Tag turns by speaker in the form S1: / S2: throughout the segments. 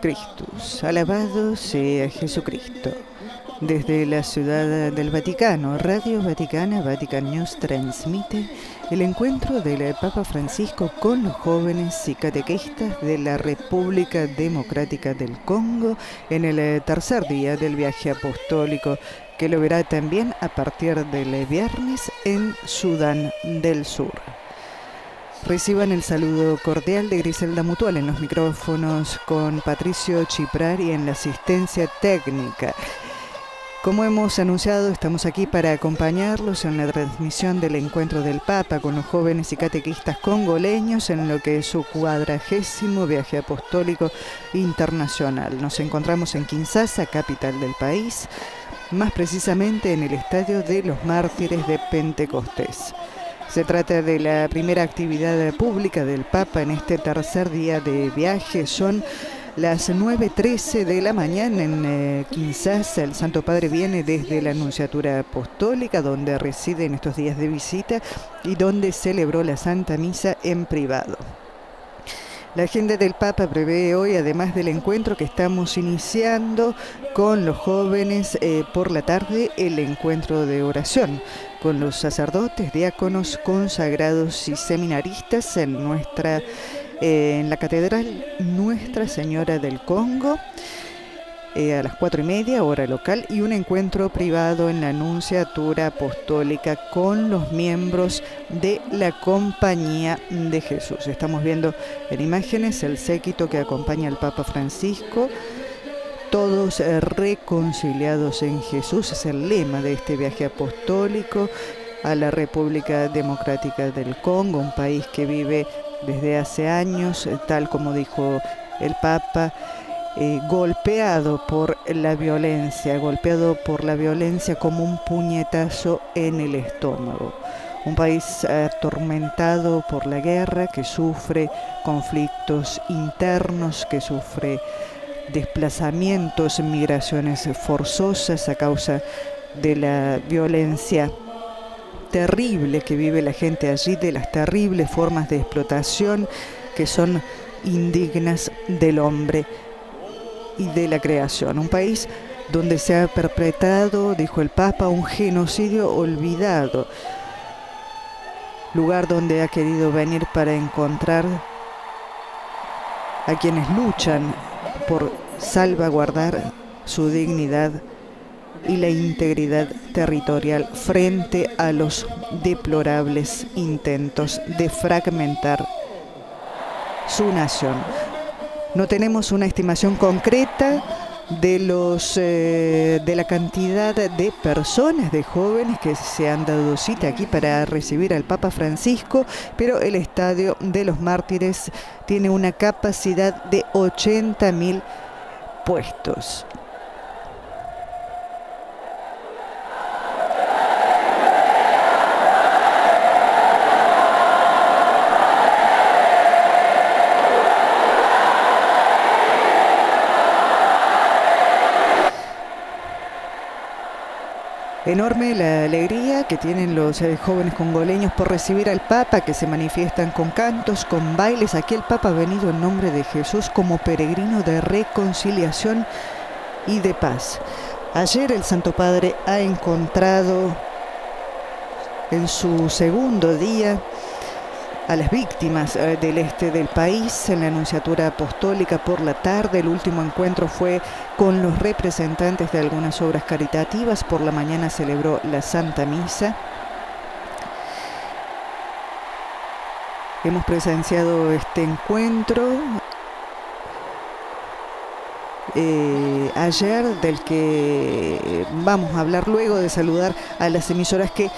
S1: Christus, alabado sea Jesucristo. Desde la ciudad del Vaticano, Radio Vaticana Vatican News transmite el encuentro del Papa Francisco con los jóvenes y catequistas de la República Democrática del Congo en el tercer día del viaje apostólico que lo verá también a partir del viernes en Sudán del Sur. Reciban el saludo cordial de Griselda Mutual en los micrófonos con Patricio Chiprari en la asistencia técnica. Como hemos anunciado, estamos aquí para acompañarlos en la transmisión del encuentro del Papa con los jóvenes y catequistas congoleños en lo que es su cuadragésimo viaje apostólico internacional. Nos encontramos en Kinshasa, capital del país, más precisamente en el Estadio de los Mártires de Pentecostés. Se trata de la primera actividad pública del Papa en este tercer día de viaje. Son las 9.13 de la mañana en eh, El Santo Padre viene desde la Anunciatura Apostólica, donde reside en estos días de visita y donde celebró la Santa Misa en privado. La agenda del Papa prevé hoy, además del encuentro que estamos iniciando con los jóvenes eh, por la tarde, el encuentro de oración con los sacerdotes, diáconos, consagrados y seminaristas en nuestra eh, en la Catedral Nuestra Señora del Congo. Eh, a las cuatro y media, hora local, y un encuentro privado en la Anunciatura Apostólica con los miembros de la Compañía de Jesús. Estamos viendo en imágenes el séquito que acompaña al Papa Francisco. Todos eh, reconciliados en Jesús es el lema de este viaje apostólico a la República Democrática del Congo, un país que vive desde hace años, eh, tal como dijo el Papa, eh, golpeado por la violencia, golpeado por la violencia como un puñetazo en el estómago. Un país atormentado por la guerra, que sufre conflictos internos, que sufre desplazamientos, migraciones forzosas a causa de la violencia terrible que vive la gente allí, de las terribles formas de explotación que son indignas del hombre y de la creación. Un país donde se ha perpetrado, dijo el Papa, un genocidio olvidado, lugar donde ha querido venir para encontrar a quienes luchan por salvaguardar su dignidad y la integridad territorial frente a los deplorables intentos de fragmentar su nación. No tenemos una estimación concreta de los eh, de la cantidad de personas, de jóvenes que se han dado cita aquí para recibir al Papa Francisco, pero el Estadio de los Mártires tiene una capacidad de 80.000 puestos. Enorme la alegría que tienen los eh, jóvenes congoleños por recibir al Papa, que se manifiestan con cantos, con bailes. Aquí el Papa ha venido en nombre de Jesús como peregrino de reconciliación y de paz. Ayer el Santo Padre ha encontrado en su segundo día a las víctimas eh, del este del país en la Anunciatura Apostólica por la tarde. El último encuentro fue con los representantes de algunas obras caritativas. Por la mañana celebró la Santa Misa. Hemos presenciado este encuentro eh, ayer del que vamos a hablar luego de saludar a las emisoras que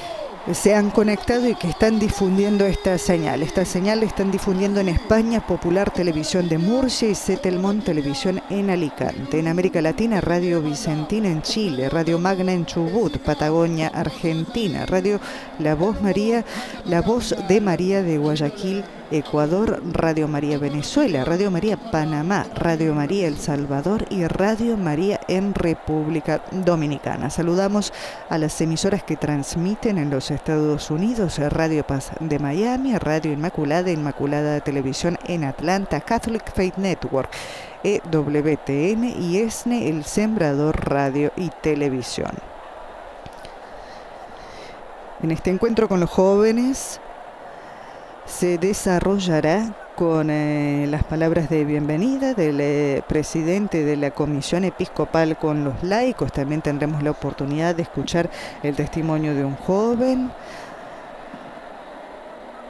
S1: se han conectado y que están difundiendo esta señal. Esta señal la están difundiendo en España Popular Televisión de Murcia y Setelmont Televisión en Alicante. En América Latina, Radio Vicentina en Chile, Radio Magna en Chubut, Patagonia, Argentina, Radio La Voz María, La Voz de María de Guayaquil, Ecuador, Radio María Venezuela, Radio María Panamá, Radio María El Salvador y Radio María en República Dominicana. Saludamos a las emisoras que transmiten en los Estados Unidos, Radio Paz de Miami, Radio Inmaculada, Inmaculada Televisión en Atlanta, Catholic Faith Network, EWTN y ESNE, El Sembrador Radio y Televisión. En este encuentro con los jóvenes se desarrollará con eh, las palabras de bienvenida del eh, presidente de la Comisión Episcopal con los laicos. También tendremos la oportunidad de escuchar el testimonio de un joven,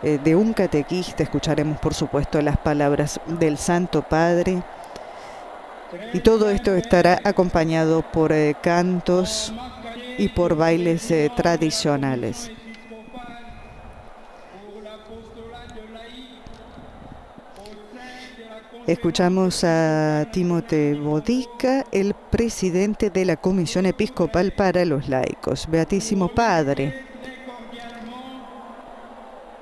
S1: eh, de un catequista. Escucharemos, por supuesto, las palabras del Santo Padre. Y todo esto estará acompañado por cantos y por bailes tradicionales. Escuchamos a Timote Bodica, el presidente de la Comisión Episcopal para los Laicos. Beatísimo Padre,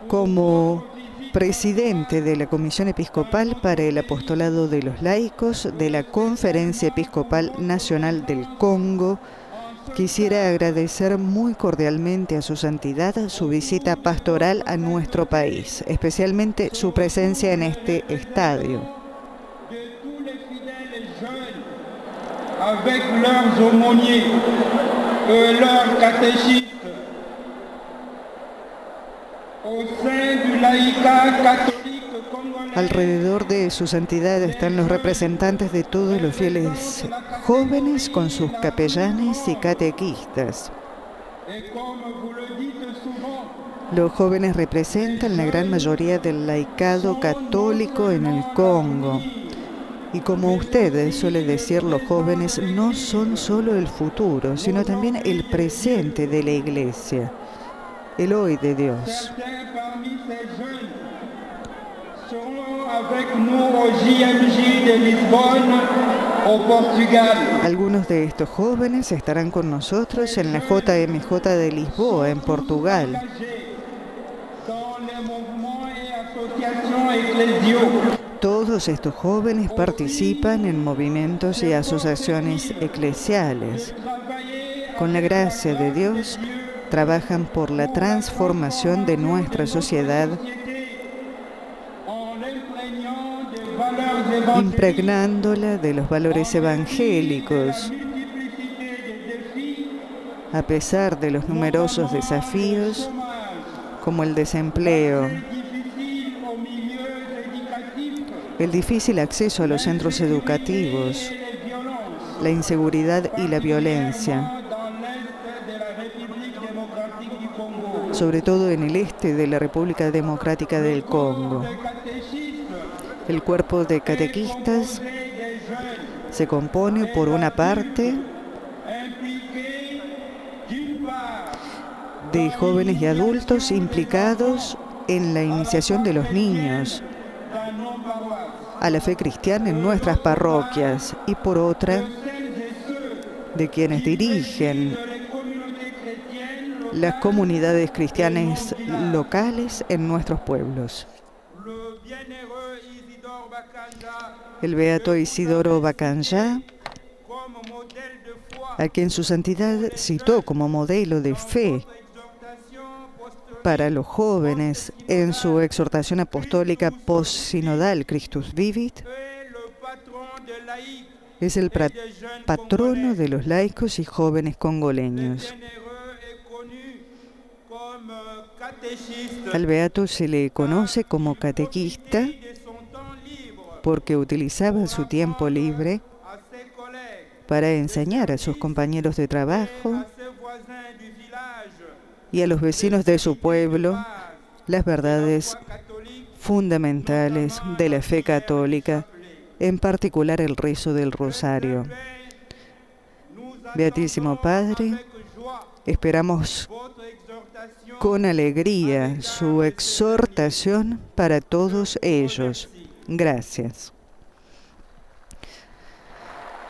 S1: como presidente de la Comisión Episcopal para el Apostolado de los Laicos de la Conferencia Episcopal Nacional del Congo, Quisiera agradecer muy cordialmente a su santidad su visita pastoral a nuestro país, especialmente su presencia en este estadio. Avec leurs aumôniers et leurs catéchistes au sein du laïcat catholique Alrededor de su santidad están los representantes de todos los fieles jóvenes con sus capellanes y catequistas. Los jóvenes representan la gran mayoría del laicado católico en el Congo. Y como ustedes suele decir los jóvenes, no son solo el futuro, sino también el presente de la iglesia, el hoy de Dios. Algunos de estos jóvenes estarán con nosotros en la JMJ de Lisboa, en Portugal. Todos estos jóvenes participan en movimientos y asociaciones eclesiales. Con la gracia de Dios, trabajan por la transformación de nuestra sociedad, impregnándola de los valores evangélicos. A pesar de los numerosos desafíos, como el desempleo, el difícil acceso a los centros educativos, la inseguridad y la violencia, sobre todo en el este de la República Democrática del Congo. El cuerpo de catequistas se compone por una parte de jóvenes y adultos implicados en la iniciación de los niños a la fe cristiana en nuestras parroquias y por otra de quienes dirigen las comunidades cristianas locales en nuestros pueblos. El beato Isidoro Bacanja, a quien su santidad citó como modelo de fe para los jóvenes en su exhortación apostólica post-sinodal Christus Vivit, es el patrono de los laicos y jóvenes congoleños. Al beato se le conoce como catequista porque utilizaba su tiempo libre para enseñar a sus compañeros de trabajo y a los vecinos de su pueblo las verdades fundamentales de la fe católica, en particular el rezo del rosario. Beatísimo Padre, esperamos con alegría su exhortación para todos ellos. Gracias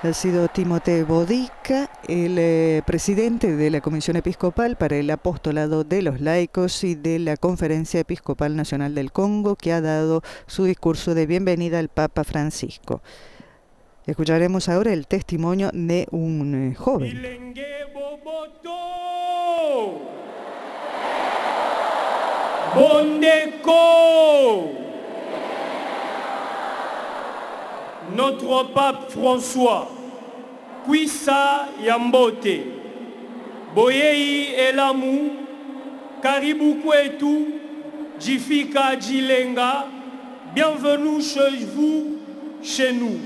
S1: ha sido Timote Bodica, el eh, presidente de la Comisión Episcopal para el Apostolado de los Laicos y de la Conferencia Episcopal Nacional del Congo, que ha dado su discurso de bienvenida al Papa Francisco. Escucharemos ahora el testimonio de un eh, joven.
S2: Bondeko Notre pape François, Kwisa Yambote, Boyei Elamu, Karibu Kwetu, Jifika Jilenga, bienvenue chez vous, chez nous.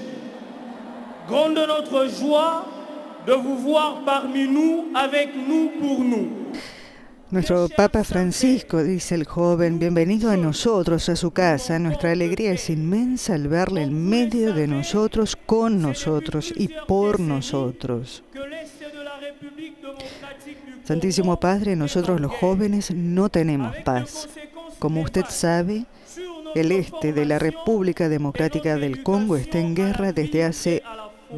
S2: Grande notre joie de vous voir parmi nous, avec nous, pour nous.
S1: Nuestro Papa Francisco, dice el joven, bienvenido a nosotros, a su casa. Nuestra alegría es inmensa al verle en medio de nosotros, con nosotros y por nosotros. Santísimo Padre, nosotros los jóvenes no tenemos paz. Como usted sabe, el este de la República Democrática del Congo está en guerra desde hace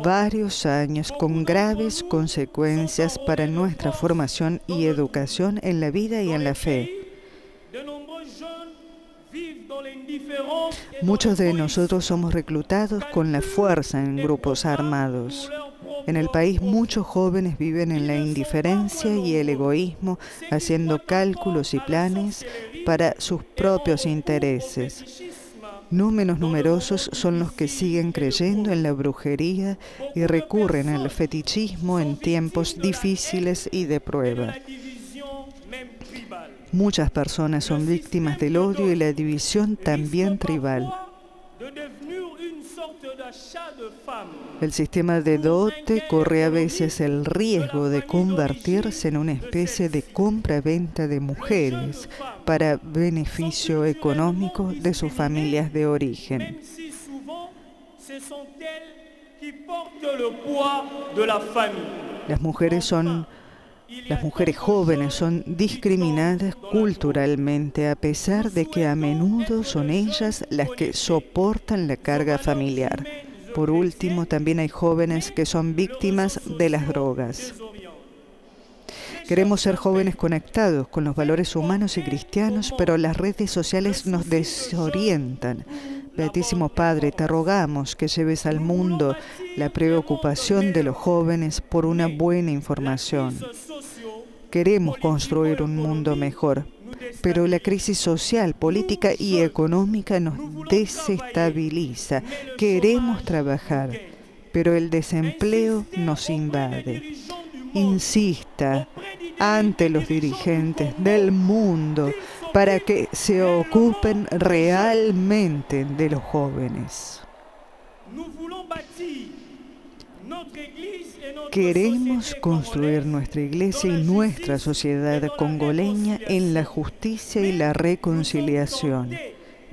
S1: varios años con graves consecuencias para nuestra formación y educación en la vida y en la fe. Muchos de nosotros somos reclutados con la fuerza en grupos armados. En el país muchos jóvenes viven en la indiferencia y el egoísmo, haciendo cálculos y planes para sus propios intereses. No menos numerosos son los que siguen creyendo en la brujería y recurren al fetichismo en tiempos difíciles y de prueba. Muchas personas son víctimas del odio y la división también tribal. El sistema de dote corre a veces el riesgo de convertirse en una especie de compra-venta de mujeres para beneficio económico de sus familias de origen. Las mujeres son las mujeres jóvenes son discriminadas culturalmente a pesar de que a menudo son ellas las que soportan la carga familiar. Por último, también hay jóvenes que son víctimas de las drogas. Queremos ser jóvenes conectados con los valores humanos y cristianos, pero las redes sociales nos desorientan. Beatísimo Padre, te rogamos que lleves al mundo la preocupación de los jóvenes por una buena información. Queremos construir un mundo mejor, pero la crisis social, política y económica nos desestabiliza. Queremos trabajar, pero el desempleo nos invade. Insista ante los dirigentes del mundo para que se ocupen realmente de los jóvenes. Queremos construir nuestra iglesia y nuestra sociedad congoleña en la justicia y la reconciliación.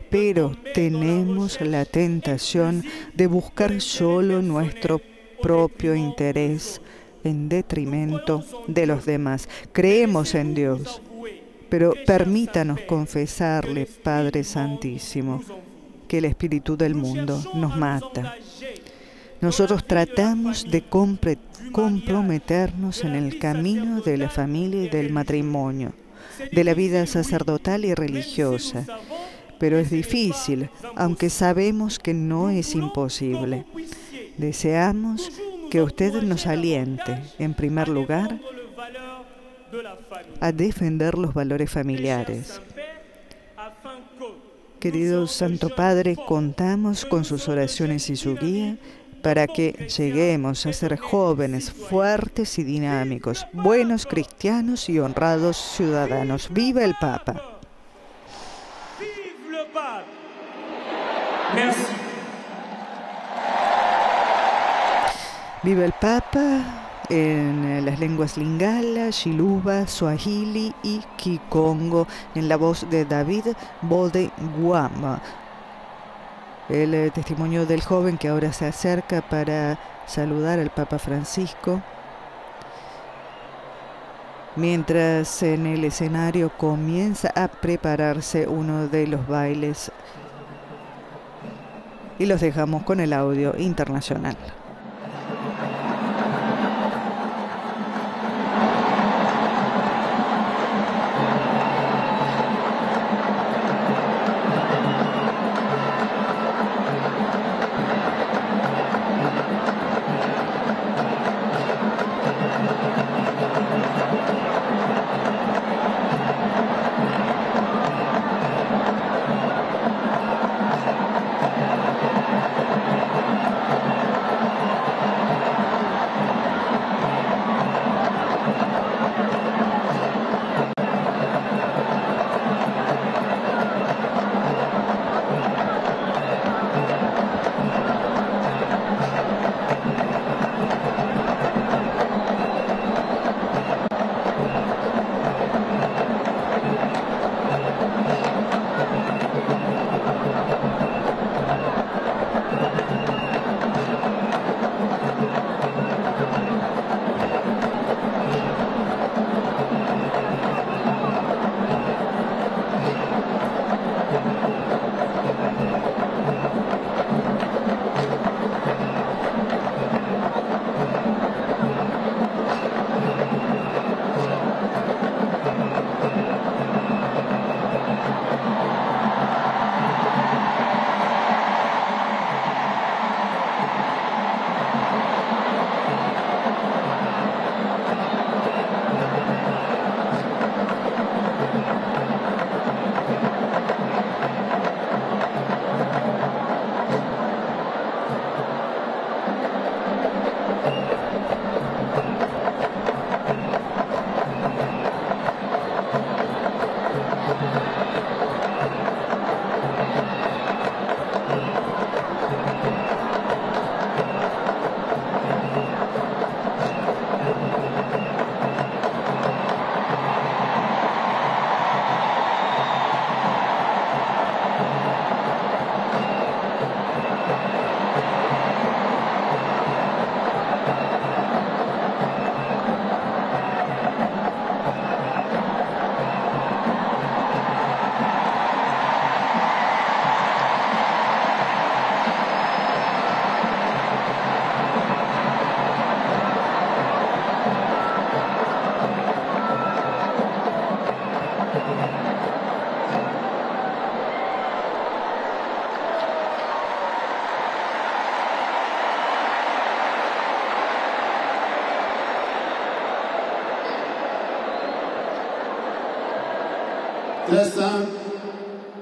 S1: Pero tenemos la tentación de buscar solo nuestro propio interés en detrimento de los demás. Creemos en Dios, pero permítanos confesarle, Padre Santísimo, que el espíritu del mundo nos mata. Nosotros tratamos de comprometernos en el camino de la familia y del matrimonio, de la vida sacerdotal y religiosa, pero es difícil, aunque sabemos que no es imposible. Deseamos que usted nos aliente, en primer lugar, a defender los valores familiares. Querido Santo Padre, contamos con sus oraciones y su guía para que lleguemos a ser jóvenes, fuertes y dinámicos, buenos cristianos y honrados ciudadanos. ¡Viva el Papa! Viva el Papa en eh, las lenguas lingala, shiluba, swahili y kikongo, en la voz de David Bode Guama. El eh, testimonio del joven que ahora se acerca para saludar al Papa Francisco. Mientras en el escenario comienza a prepararse uno de los bailes y los dejamos con el audio internacional.
S3: あ!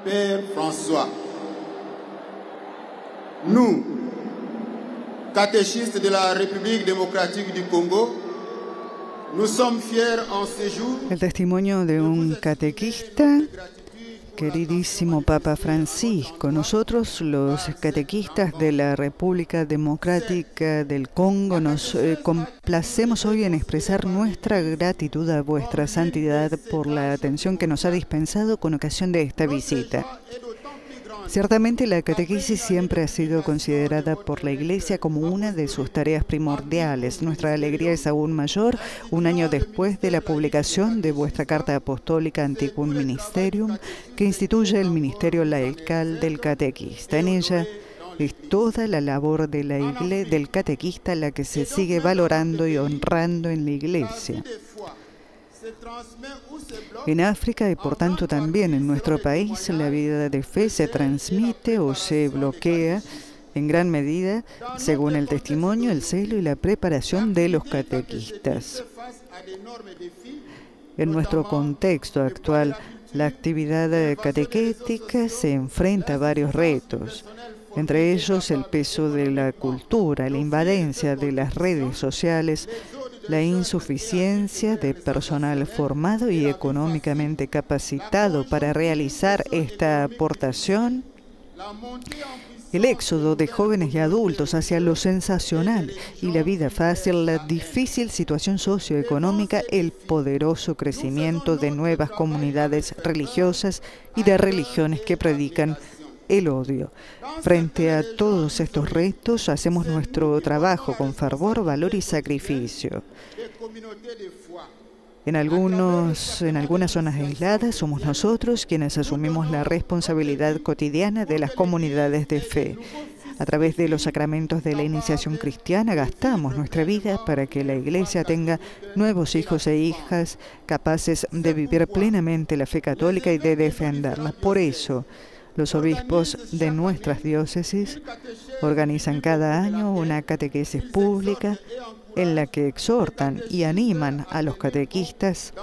S3: Père François, nous, catéchistes de la République démocratique du Congo, nous sommes fiers en ce jour
S1: El testimonio de un catequista, queridísimo Papa Francisco. Nosotros, los catequistas de la República Democrática del Congo, nos eh, complacemos hoy en expresar nuestra gratitud a vuestra santidad por la atención que nos ha dispensado con ocasión de esta visita. Ciertamente la catequesis siempre ha sido considerada por la Iglesia como una de sus tareas primordiales. Nuestra alegría es aún mayor un año después de la publicación de vuestra Carta Apostólica Anticum Ministerium, que instituye el ministerio laical del catequista. En ella es toda la labor de la del catequista la que se sigue valorando y honrando en la Iglesia. En África y por tanto también en nuestro país la vida de fe se transmite o se bloquea en gran medida según el testimonio, el celo y la preparación de los catequistas. En nuestro contexto actual, la actividad catequética se enfrenta a varios retos, entre ellos el peso de la cultura, la invadencia de las redes sociales, la insuficiencia de personal formado y económicamente capacitado para realizar esta aportación, el éxodo de jóvenes y adultos hacia lo sensacional y la vida fácil, la difícil situación socioeconómica, el poderoso crecimiento de nuevas comunidades religiosas y de religiones que predican el odio. Frente a todos estos retos, hacemos nuestro trabajo con fervor, valor y sacrificio. En, algunos, en algunas zonas aisladas somos nosotros quienes asumimos la responsabilidad cotidiana de las comunidades de fe. A través de los sacramentos de la iniciación cristiana gastamos nuestra vida para que la Iglesia tenga nuevos hijos e hijas capaces de vivir plenamente la fe católica y de defenderla. Por eso, los obispos de nuestras diócesis organizan cada año una catequesis pública en la que exhortan y animan a los catequistas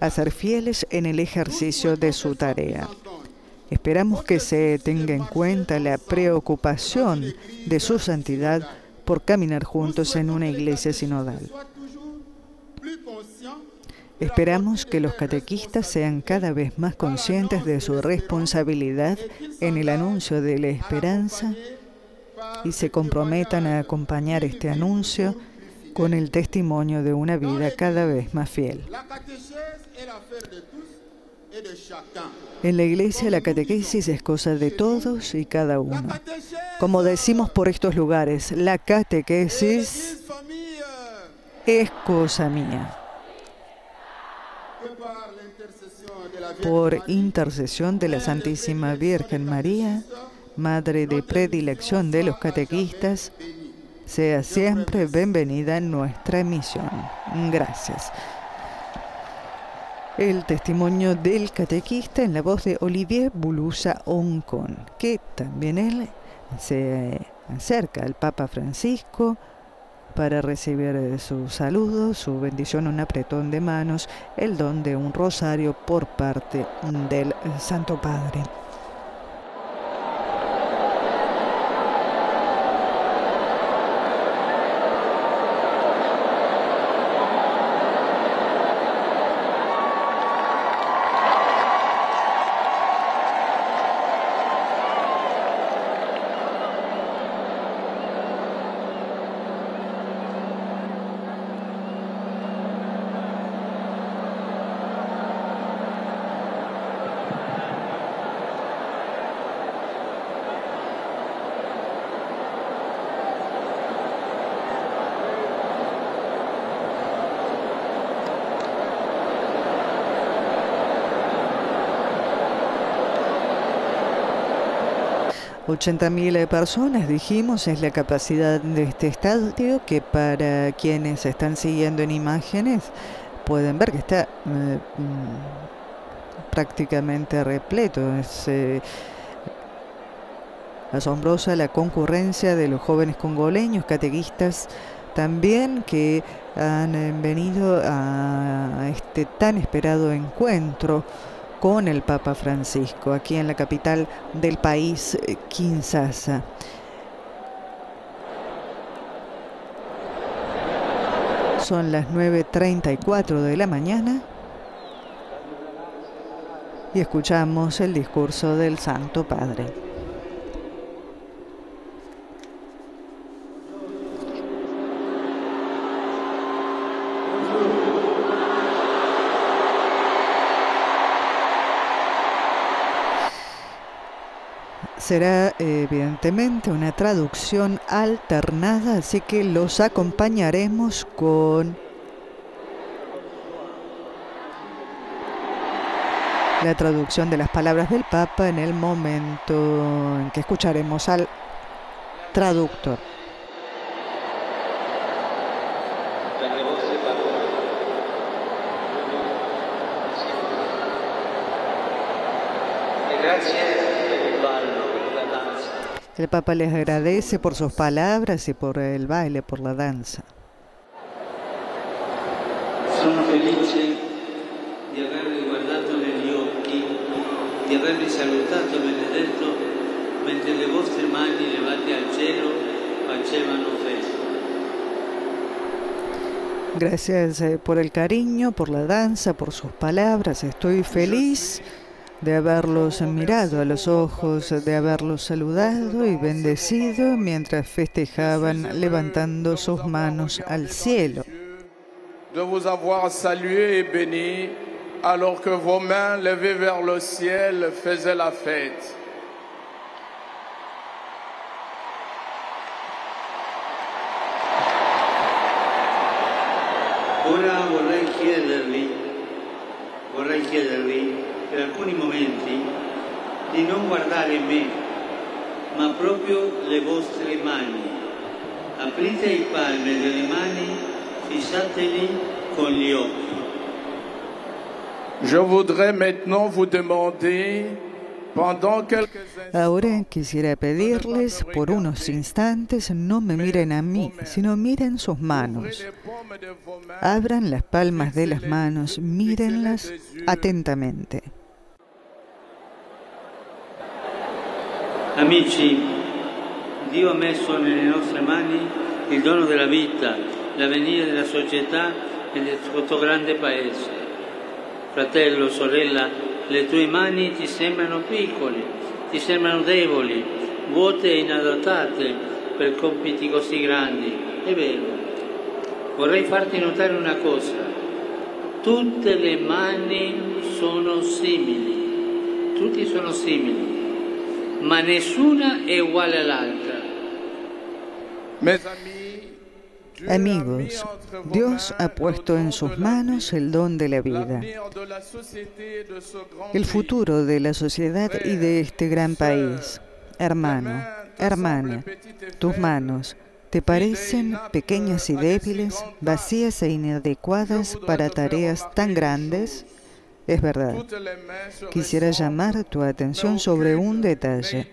S1: a ser fieles en el ejercicio de su tarea. Esperamos que se tenga en cuenta la preocupación de su santidad por caminar juntos en una iglesia sinodal. Esperamos que los catequistas sean cada vez más conscientes de su responsabilidad en el anuncio de la esperanza y se comprometan a acompañar este anuncio con el testimonio de una vida cada vez más fiel. En la iglesia la catequesis es cosa de todos y cada uno. Como decimos por estos lugares, la catequesis es cosa mía. Por intercesión de la Santísima Virgen María, Madre de predilección de los catequistas, sea siempre bienvenida en nuestra misión. Gracias. El testimonio del catequista en la voz de Olivier Bulusa Oncon, que también él se acerca al Papa Francisco para recibir eh, su saludo, su bendición, un apretón de manos, el don de un rosario por parte del Santo Padre. 80.000 personas, dijimos, es la capacidad de este estadio que para quienes están siguiendo en imágenes pueden ver que está eh, mm, prácticamente repleto. Es eh, asombrosa la concurrencia de los jóvenes congoleños, catequistas también que han eh, venido a este tan esperado encuentro con el Papa Francisco, aquí en la capital del país, eh, Kinshasa. Son las 9.34 de la mañana y escuchamos el discurso del Santo Padre. Será evidentemente una traducción alternada, así que los acompañaremos con la traducción de las palabras del Papa en el momento en que escucharemos al traductor. El Papa les agradece por sus palabras y por el baile, por la danza.
S4: Sono felice di avervi guardato negli occhi, di avervi salutato Benedetto mentre le vostre mani levate al cielo facevano festa.
S1: Gracias eh, por el cariño, por la danza, por sus palabras. Estoy feliz de haberlos mirado a los ojos, de haberlos saludado y bendecido mientras festejaban levantando sus manos al cielo.
S5: De vous avoir salué et béni alors que vos mains levées vers le ciel faisaient la fête.
S4: Ora vorrei chiedervi, vorrei chiedervi per alcuni momenti di non guardare me, ma proprio le vostre mani. Aprite i palme delle mani, fissateli con gli occhi.
S5: Je voudrais maintenant vous demander
S1: Ahora quisiera pedirles por unos instantes no me miren a mí, sino miren sus manos. Abran las palmas de las manos, mírenlas atentamente.
S4: Amici, Dio ha messo nelle nostre mani il dono della vita, l'avvenire della società e del suo grande paese. Fratello, sorella, le tue mani ti sembrano piccole, ti sembrano deboli, vuote e inadattate per compiti così grandi. È vero. Vorrei farti notare una cosa. Tutte le mani sono simili, tutti sono simili ma nessuna è uguale all'altra.
S1: Amigos, Dios ha puesto en sus manos el don de la vida, el futuro de la sociedad y de este gran país. Hermano, hermana, tus manos, ¿te parecen pequeñas y débiles, vacías e inadecuadas para tareas tan grandes? Es verdad. Quisiera llamar tu atención sobre un detalle.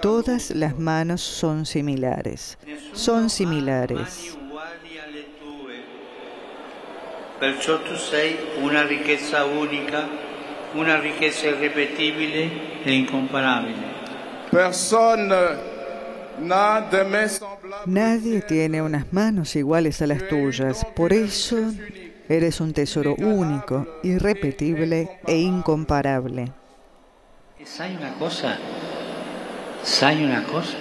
S1: Todas las manos son similares. Son similares.
S4: Perciò tu sei una ricchezza unica, una ricchezza irrepetibile e incomparabile.
S1: Nadie tiene unas manos iguales a las tuyas. Por eso Eres un tesoro único, irrepetible e incomparable.
S4: ¿Sai una cosa? ¿Sai una cosa?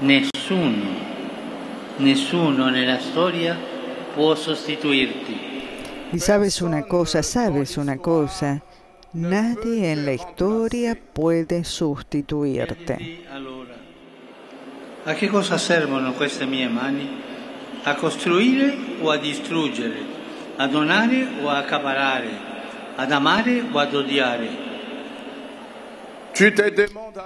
S4: Nessuno, nessuno nella storia può sostituirti.
S1: Y sabes una cosa, sabes una cosa, nadie en la historia puede sustituirte.
S4: ¿A qué cosa servono queste mie mani? A costruire o a distruggere, a donare o a accaparare, ad amare o ad odiare.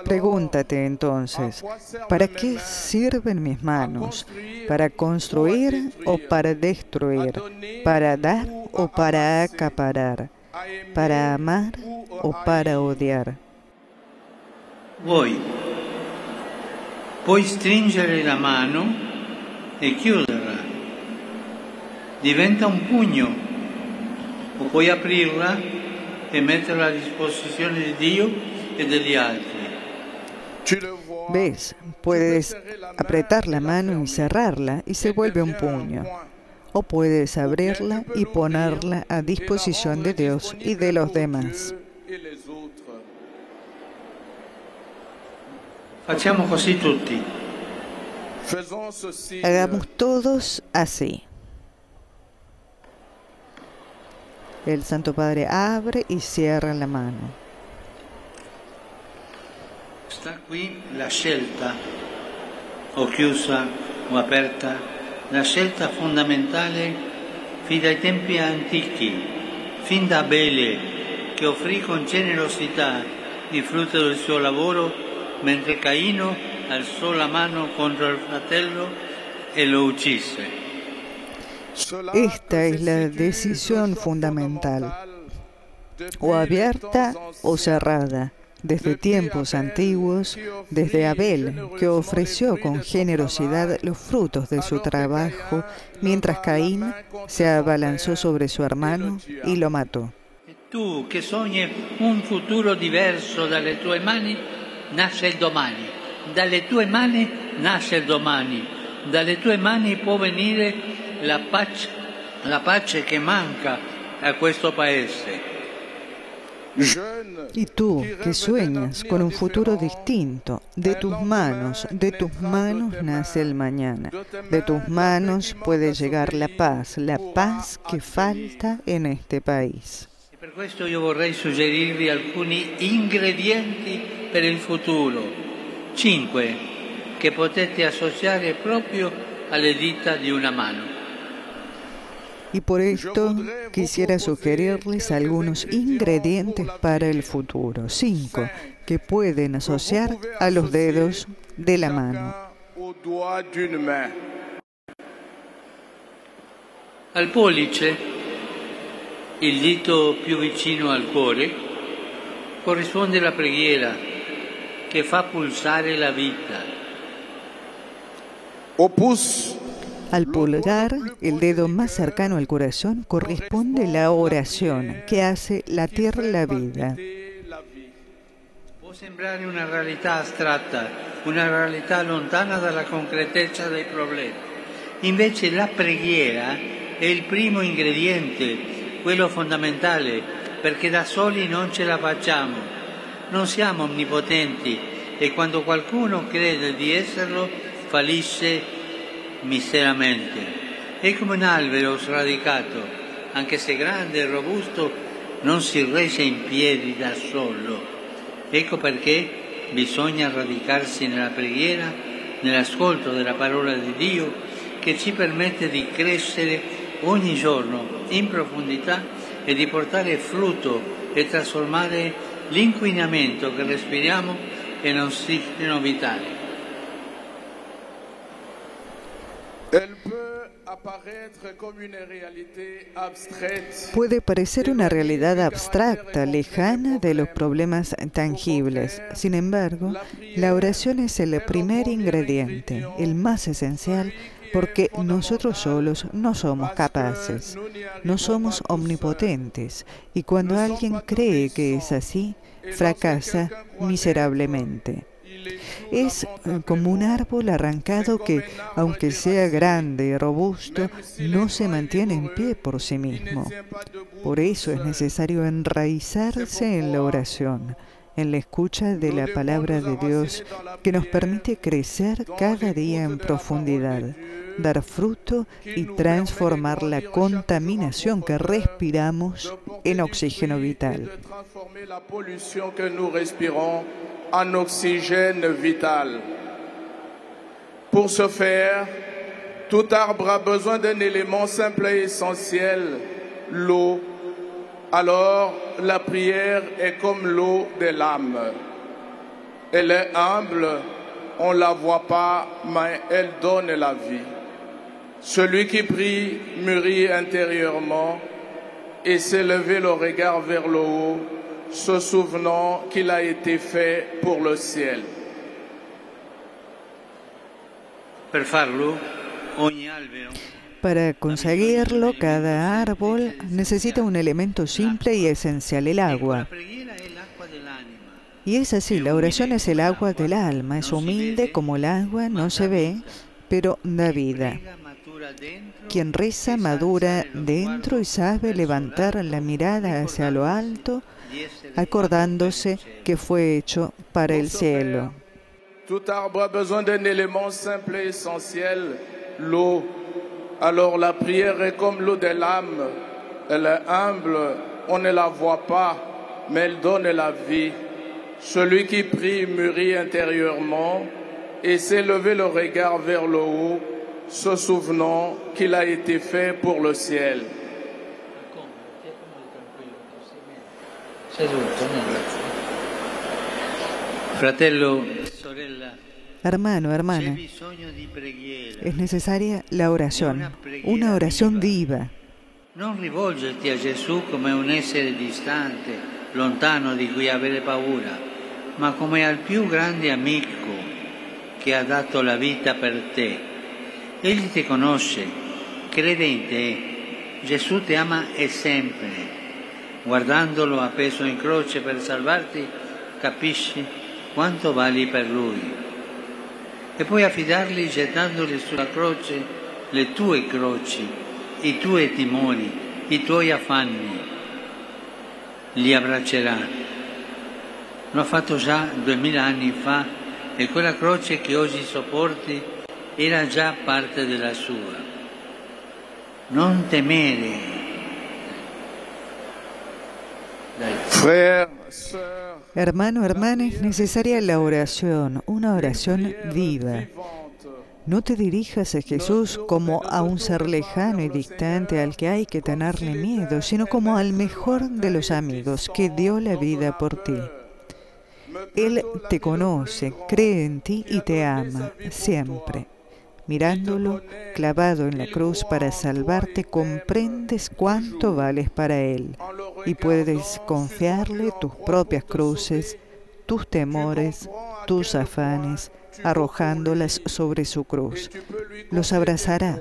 S1: Pregúntate entonces, ¿para qué sirven mis manos? ¿Para construir o para destruir? ¿Para dar o para acaparar? ¿Para amar o para odiar?
S4: Vuoi, puoi stringere la mano e chiuderla. Diventa un pugno. O puoi aprirla e metterla a disposizione di Dio e degli altri.
S1: ¿Ves? Puedes apretar la mano y cerrarla y se vuelve un puño. O puedes abrirla y ponerla a disposición de Dios y de los demás. Hagamos todos así. El Santo Padre abre y cierra la mano.
S4: Sta qui la scelta, o chiusa o aperta, la scelta fondamentale fin dai tempi antichi, fin da Abele, che offrì con generosità il frutto del suo lavoro, mentre Caino alzò la mano contro il fratello e lo uccise.
S1: Esta es la decisión fundamental, o abierta o cerrada, desde tiempos antiguos, desde Abel, que ofreció con generosidad los frutos de su trabajo, mientras Caín se abalanzó sobre su hermano y lo mató.
S4: Tu che sogni un futuro diverso dalle tue mani, nasce il domani. Dalle tue mani nasce il domani. Dalle tue mani può venire la pace, la pace che manca a questo paese.
S1: Y tú, que sueñas con un futuro distinto, de tus manos, de tus manos nace el mañana. De tus manos puede llegar la paz, la paz che falta en este país.
S4: Per questo io vorrei suggerirvi alcuni ingredienti per il futuro, cinque, che potete associare proprio alle dita di una mano.
S1: Y por esto quisiera sugerirles algunos ingredientes para el futuro, cinco, que pueden asociar a los dedos de la mano.
S4: Al pollice, il dito più vicino al cuore, corrisponde la preghiera che fa pulsare la vita.
S5: Pouce,
S1: Al pulgar, el dedo más cercano al corazón, corresponde la oración que hace la vida.
S5: la.
S4: Può sembrare una realtà astratta, una realtà lontana dalla concretezza dei problemi. Invece la preghiera è il primo ingrediente, quello fondamentale, perché da soli non ce la facciamo. Non siamo onnipotenti e quando qualcuno crede di esserlo fallisce miseramente. È come un albero sradicato, anche se grande e robusto, non si regge in piedi da solo. Ecco perché bisogna radicarsi nella preghiera, nell'ascolto della parola di Dio che ci permette di crescere ogni giorno in profondità e di portare frutto e trasformare l'inquinamento che respiriamo in ossigeno vitale.
S1: Puede parecer una realidad abstracta, lejana de los problemas tangibles. Sin embargo, la oración es el primer ingrediente, el más esencial, porque nosotros solos no somos capaces, no somos omnipotentes, y cuando alguien cree que es así, fracasa miserablemente. Es eh, como un árbol arrancado que, aunque sea grande y robusto, no se mantiene en pie por sí mismo. Por eso es necesario enraizarse en la oración, en la escucha de la palabra de Dios que nos permite crecer cada día en profundidad, dar fruto y transformar la contaminación que respiramos en oxígeno vital.
S5: Pour ce faire, arbre a besoin d'un simple et essentiel, l'eau. Alors, la prière est comme l'eau de l'âme. Elle est humble, on ne la voit pas, mais elle donne la vie. Celui qui prie mûrit intérieurement et s'est levé le regard vers le haut, se souvenant qu'il a été fait pour le ciel.
S1: Para conseguirlo, cada árbol necesita un elemento simple y esencial, el agua. Y es así, la oración es el agua del alma, es humilde como el agua, no se ve, pero da vida. Quien reza madura dentro y sabe levantar la mirada hacia lo alto, acordándose que fue hecho para el cielo.
S5: Alors la prière est comme l'eau de l'âme. Elle est humble, on ne la voit pas, mais elle donne la vie. Celui qui prie mûrit intérieurement et s'est levé le regard vers le haut, se souvenant qu'il a été fait pour le ciel.
S4: Fratello,
S1: Hermano, hermana, es necesaria la oración, una oración viva.
S4: Non rivolgerti a Gesù come un essere distante, lontano di cui avere paura, ma come al più grande amico che ha dato la vita per te. Egli ti conosce, crede in te. Gesù ti ama e sempre. Guardandolo appeso in croce per salvarti, capisci quanto vali per lui. E puoi affidargli gettandoli sulla croce le tue croci, i tuoi timori, i tuoi affanni. Li abbraccerà. Lo ha fatto già duemila anni fa e quella croce che oggi sopporti era già parte della sua. Non temere. Dai.
S5: Sœurs,
S1: Hermano, hermana, es necesaria la oración, una oración viva. No te dirijas a Jesús como a un ser lejano y distante al que hay que tenerle miedo, sino como al mejor de los amigos que dio la vida por ti. Él te conoce, cree en ti y te ama siempre. Mirándolo clavado en la cruz para salvarte, comprendes cuánto vales para Él y puedes confiarle tus propias cruces, tus temores, tus afanes, arrojándolas sobre su cruz. Los abrazará.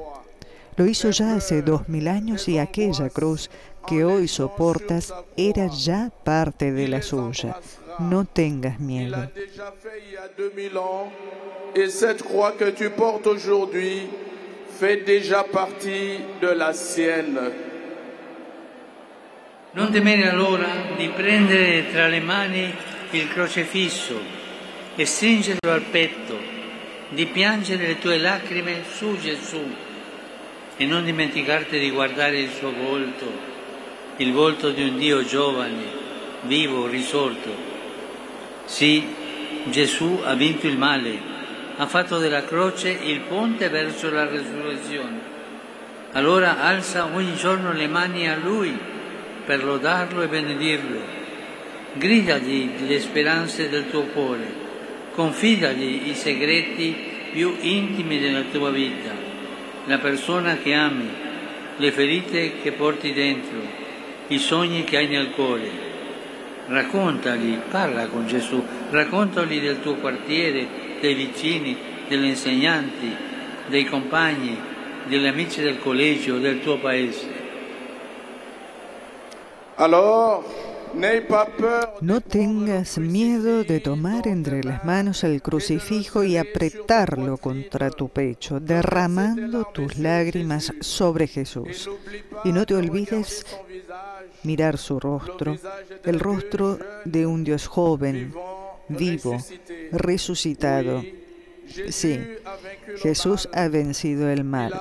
S1: Lo hizo ya hace dos mil años y aquella cruz que hoy soportas era ya parte de la suya. No tengas
S5: Il
S1: miedo.
S5: l'a déjà fait il y a 2000 ans et cette croix que tu portes aujourd'hui fait déjà partie de la sienne.
S4: Non temere allora di prendere tra le mani il crocefisso e stringerlo al petto, di piangere le tue lacrime su Gesù e non dimenticarti di guardare il suo volto, il volto di un Dio giovane, vivo, risorto. Sì, Gesù ha vinto il male, ha fatto della croce il ponte verso la resurrezione. Allora alza ogni giorno le mani a Lui per lodarlo e benedirlo. Gridagli le speranze del tuo cuore, confidagli i segreti più intimi della tua vita, la persona che ami, le ferite che porti dentro, i sogni che hai nel cuore. Raccontali, parla con Gesù, raccontali del tuo quartiere, dei vicini, degli insegnanti, dei compagni, degli amici del collegio, del tuo paese.
S5: Peur
S1: No tengas miedo de tomar entre las manos el crucifijo y apretarlo contra tu pecho, derramando tus lágrimas sobre Jesús. Y no te olvides mirar su rostro, el rostro de un Dios joven, vivo, resucitado. Sí, Jesús ha vencido el mal.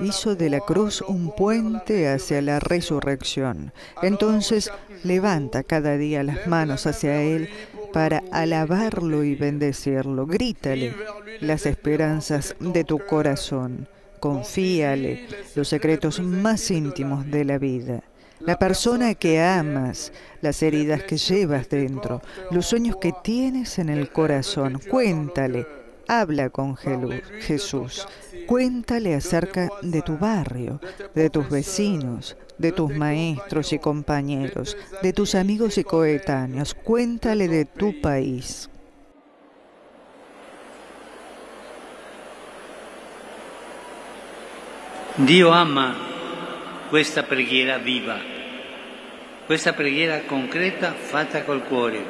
S1: Hizo de la cruz un puente hacia la resurrección. Entonces levanta cada día las manos hacia Él para alabarlo y bendecirlo. Grítale las esperanzas de tu corazón. Confíale los secretos más íntimos de la vida. la persona que amas, las heridas que llevas dentro, los sueños que tienes en el corazón. Cuéntale, habla con Jesús, cuéntale acerca de tu barrio, de tus vecinos, de tus maestros y compañeros, de tus amigos y coetáneos, cuéntale de tu país.
S4: Dio ama questa preghiera viva, questa preghiera concreta fatta col cuore.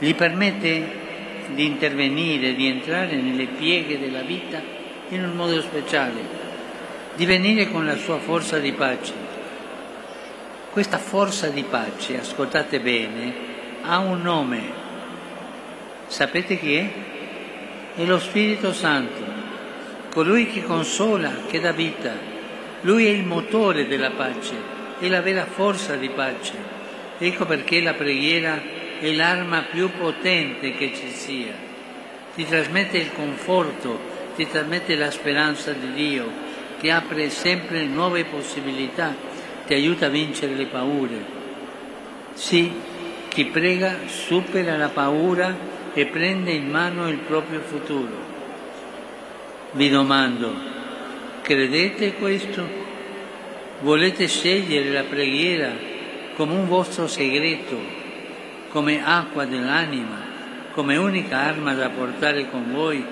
S4: Gli permette di intervenire, di entrare nelle pieghe della vita in un modo speciale, di venire con la sua forza di pace. Questa forza di pace, ascoltate bene, ha un nome. Sapete chi è? È lo Spirito Santo colui che consola, che dà vita. Lui è il motore della pace, è la vera forza di pace. Ecco perché la preghiera è l'arma più potente che ci sia. Ti trasmette il conforto, ti trasmette la speranza di Dio, che apre sempre nuove possibilità, ti aiuta a vincere le paure. Sì, chi prega supera la paura e prende in mano il proprio futuro. Vi domando, credete questo? Volete scegliere la preghiera come un vostro segreto, come acqua dell'anima, come unica arma da portare con voi,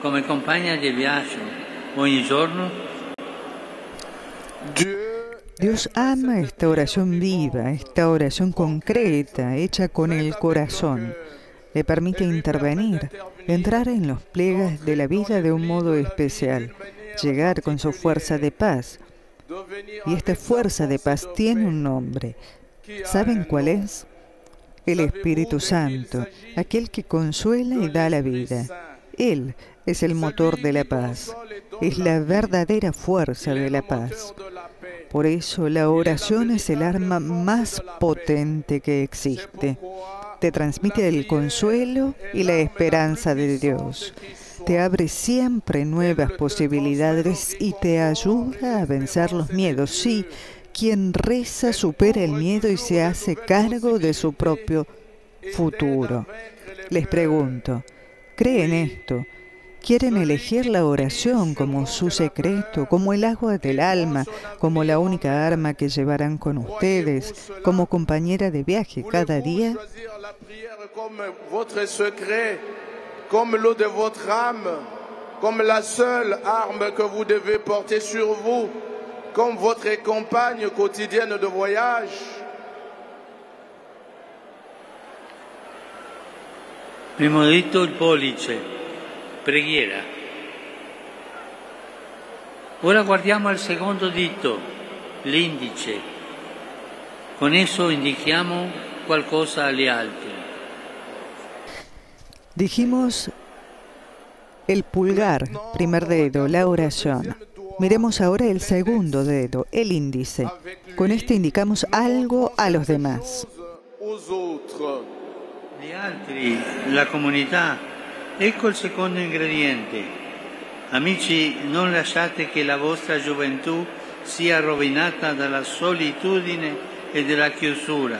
S4: come compagna di viaggio ogni giorno?
S1: Dios ama esta oración viva, esta oración concreta, hecha con el corazón. Le permite intervenir entrar en los pliegues de la vida de un modo especial, llegar con su fuerza de paz. Y esta fuerza de paz tiene un nombre. ¿Saben cuál es? El Espíritu Santo, aquel que consuela y da la vida. Él es el motor de la paz, es la verdadera fuerza de la paz. Por eso la oración es el arma más potente que existe te transmite el consuelo y la esperanza de Dios. Te abre siempre nuevas posibilidades y te ayuda a vencer los miedos. Sí, quien reza supera el miedo y se hace cargo de su propio futuro. Les pregunto, ¿creen esto? quieren elegir la oración como su secreto, como el agua del alma, como la única arma que llevarán con ustedes, como compañera de viaje cada día?
S5: comme l'eau de la seule arme que vous devez porter sur comme votre compagne quotidienne de voyage.
S4: Primo dito il pollice. preghiera. Ora guardiamo al secondo dito, l'indice. Con esso indichiamo qualcosa agli altri.
S1: Dijimos el pulgar, primer dedo, la oración. Miremos ahora el segundo dedo, el índice. Con este indicamos algo a los demás.
S4: Gli altri, la comunità, Ecco il secondo ingrediente. Amici, non lasciate che la vostra gioventù sia rovinata dalla solitudine e dalla chiusura.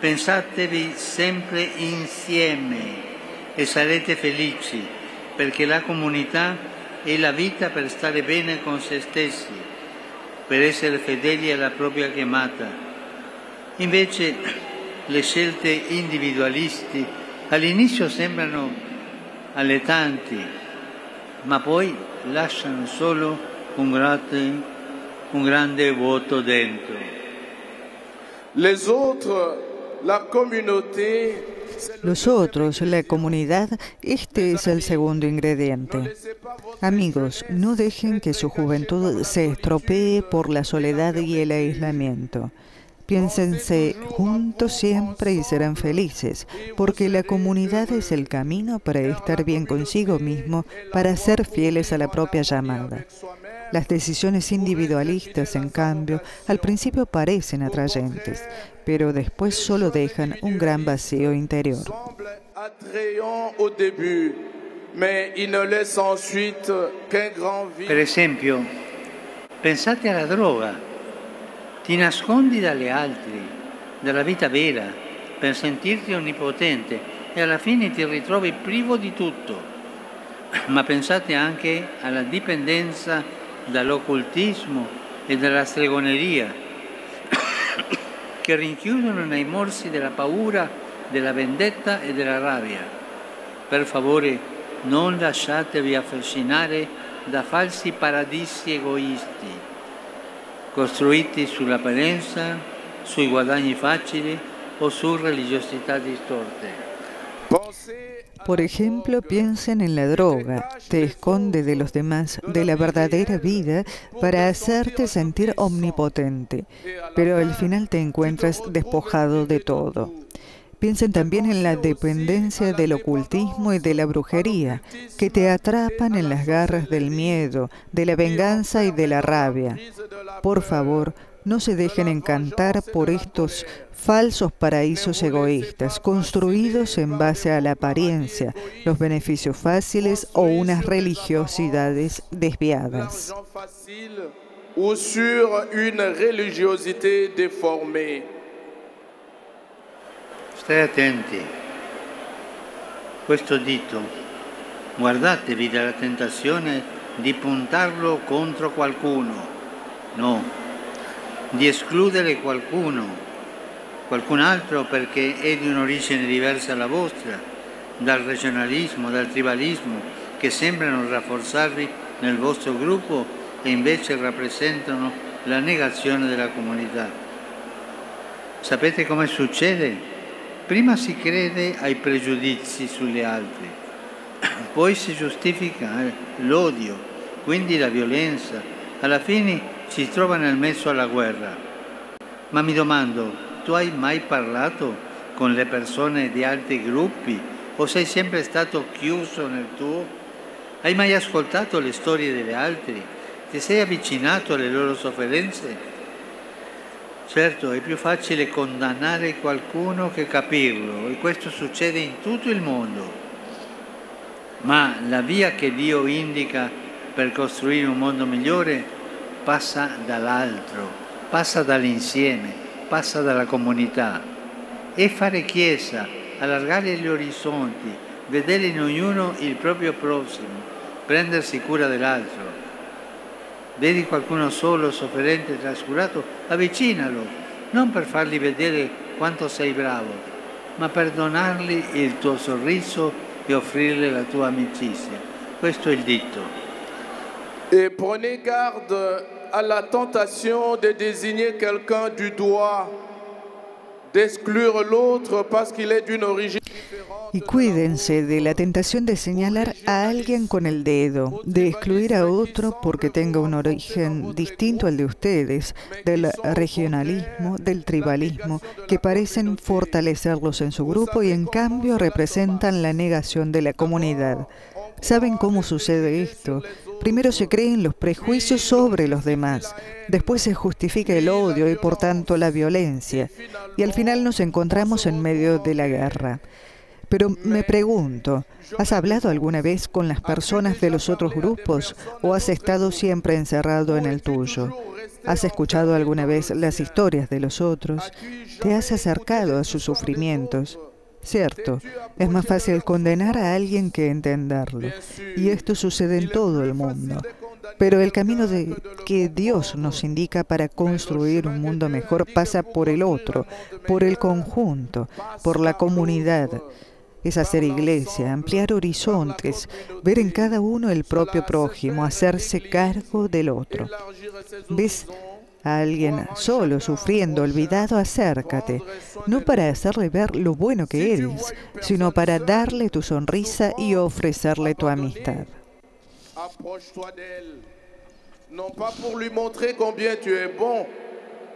S4: Pensatevi sempre insieme e sarete felici, perché la comunità è la vita per stare bene con se stessi, per essere fedeli alla propria chiamata. Invece le scelte individualisti all'inizio sembrano tanti, ma poi lasciano solo un grande, un grande vuoto dentro.
S5: Les autres,
S1: los otros, la comunidad, este es el segundo ingrediente. Amigos, no dejen que su juventud se estropee por la soledad y el aislamiento. Piénsense juntos siempre y serán felices, porque la comunidad es el camino para estar bien consigo mismo, para ser fieles a la propia llamada. Las decisiones individualistas, en cambio, al principio parecen atrayentes, pero después solo dejan un gran vacío interior.
S4: Por ejemplo, pensate a la droga Ti nascondi dalle altri, dalla vita vera, per sentirti onnipotente e alla fine ti ritrovi privo di tutto. Ma pensate anche alla dipendenza dall'occultismo e dalla stregoneria che rinchiudono nei morsi della paura, della vendetta e della rabbia. Per favore, non lasciatevi affascinare da falsi paradisi egoisti, costruiti sull'apparenza, sui guadagni facili o su religiosità distorte.
S1: Por ejemplo, piensen en la droga. Te esconde de los demás, de la verdadera vida, para hacerte sentir omnipotente. Pero al final te encuentras despojado de todo. Piensen también en la dependencia del ocultismo y de la brujería, que te atrapan en las garras del miedo, de la venganza y de la rabia. Por favor, no se dejen encantar por estos falsos paraísos egoístas, construidos en base a la apariencia, los beneficios fáciles o unas religiosidades desviadas.
S5: ou sur une religiosité déformée.
S4: Stai attenti. Questo dito, guardatevi dalla tentazione di puntarlo contro qualcuno. No, di escludere qualcuno, qualcun altro perché è di un'origine diversa dalla vostra, dal regionalismo, dal tribalismo, che sembrano rafforzarvi nel vostro gruppo e invece rappresentano la negazione della comunità. Sapete come succede? Prima si crede ai pregiudizi sugli altri, poi si giustifica eh, l'odio, quindi la violenza, alla fine si trova nel mezzo alla guerra. Ma mi domando, tu hai mai parlato con le persone di altri gruppi o sei sempre stato chiuso nel tuo? Hai mai ascoltato le storie degli altri? Ti sei avvicinato alle loro sofferenze? Certo, è più facile condannare qualcuno che capirlo e questo succede in tutto il mondo. Ma la via che Dio indica per costruire un mondo migliore passa dall'altro, passa dall'insieme, passa dalla comunità. È fare chiesa, allargare gli orizzonti, vedere in ognuno il proprio prossimo, prendersi cura dell'altro. Vedi qualcuno solo, sofferente, trascurato, avvicinalo, non per fargli vedere quanto sei bravo, ma per donargli il tuo sorriso e offrirgli la tua amicizia. Questo è il dito.
S5: Et prenez garde à la tentation de désigner quelqu'un du doigt, d'exclure l'autre parce qu'il est d'une origine
S1: Y cuídense de la tentación de señalar a alguien con el dedo, de excluir a otro porque tenga un origen distinto al de ustedes, del regionalismo, del tribalismo, que parecen fortalecerlos en su grupo y en cambio representan la negación de la comunidad. ¿Saben cómo sucede esto? Primero se creen los prejuicios sobre los demás, después se justifica el odio y por tanto la violencia, y al final nos encontramos en medio de la guerra. Pero me pregunto, ¿has hablado alguna vez con las personas de los otros grupos o has estado siempre encerrado en el tuyo? ¿Has escuchado alguna vez las historias de los otros? ¿Te has acercado a sus sufrimientos? Cierto, es más fácil condenar a alguien que entenderlo, y esto sucede en todo el mundo. Pero el camino de que Dios nos indica para construir un mundo mejor pasa por el otro, por el conjunto, por la comunidad es hacer iglesia, ampliar horizontes, ver en cada uno el propio prójimo, hacerse cargo del otro. ¿Ves a alguien solo, sufriendo, olvidado? Acércate, no para hacerle ver lo bueno que eres, sino para darle tu sonrisa y ofrecerle tu amistad.
S5: Non pas pour lui montrer combien tu es bon,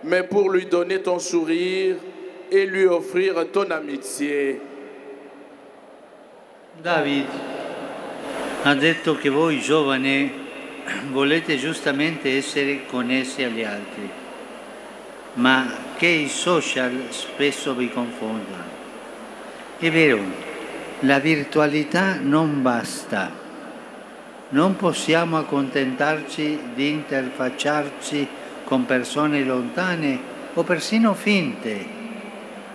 S5: mais pour lui donner ton sourire et lui offrir ton amitié.
S4: David ha detto che voi giovani volete giustamente essere connessi agli altri, ma che i social spesso vi confondono. È vero, la virtualità non basta. Non possiamo accontentarci di interfacciarci con persone lontane o persino finte.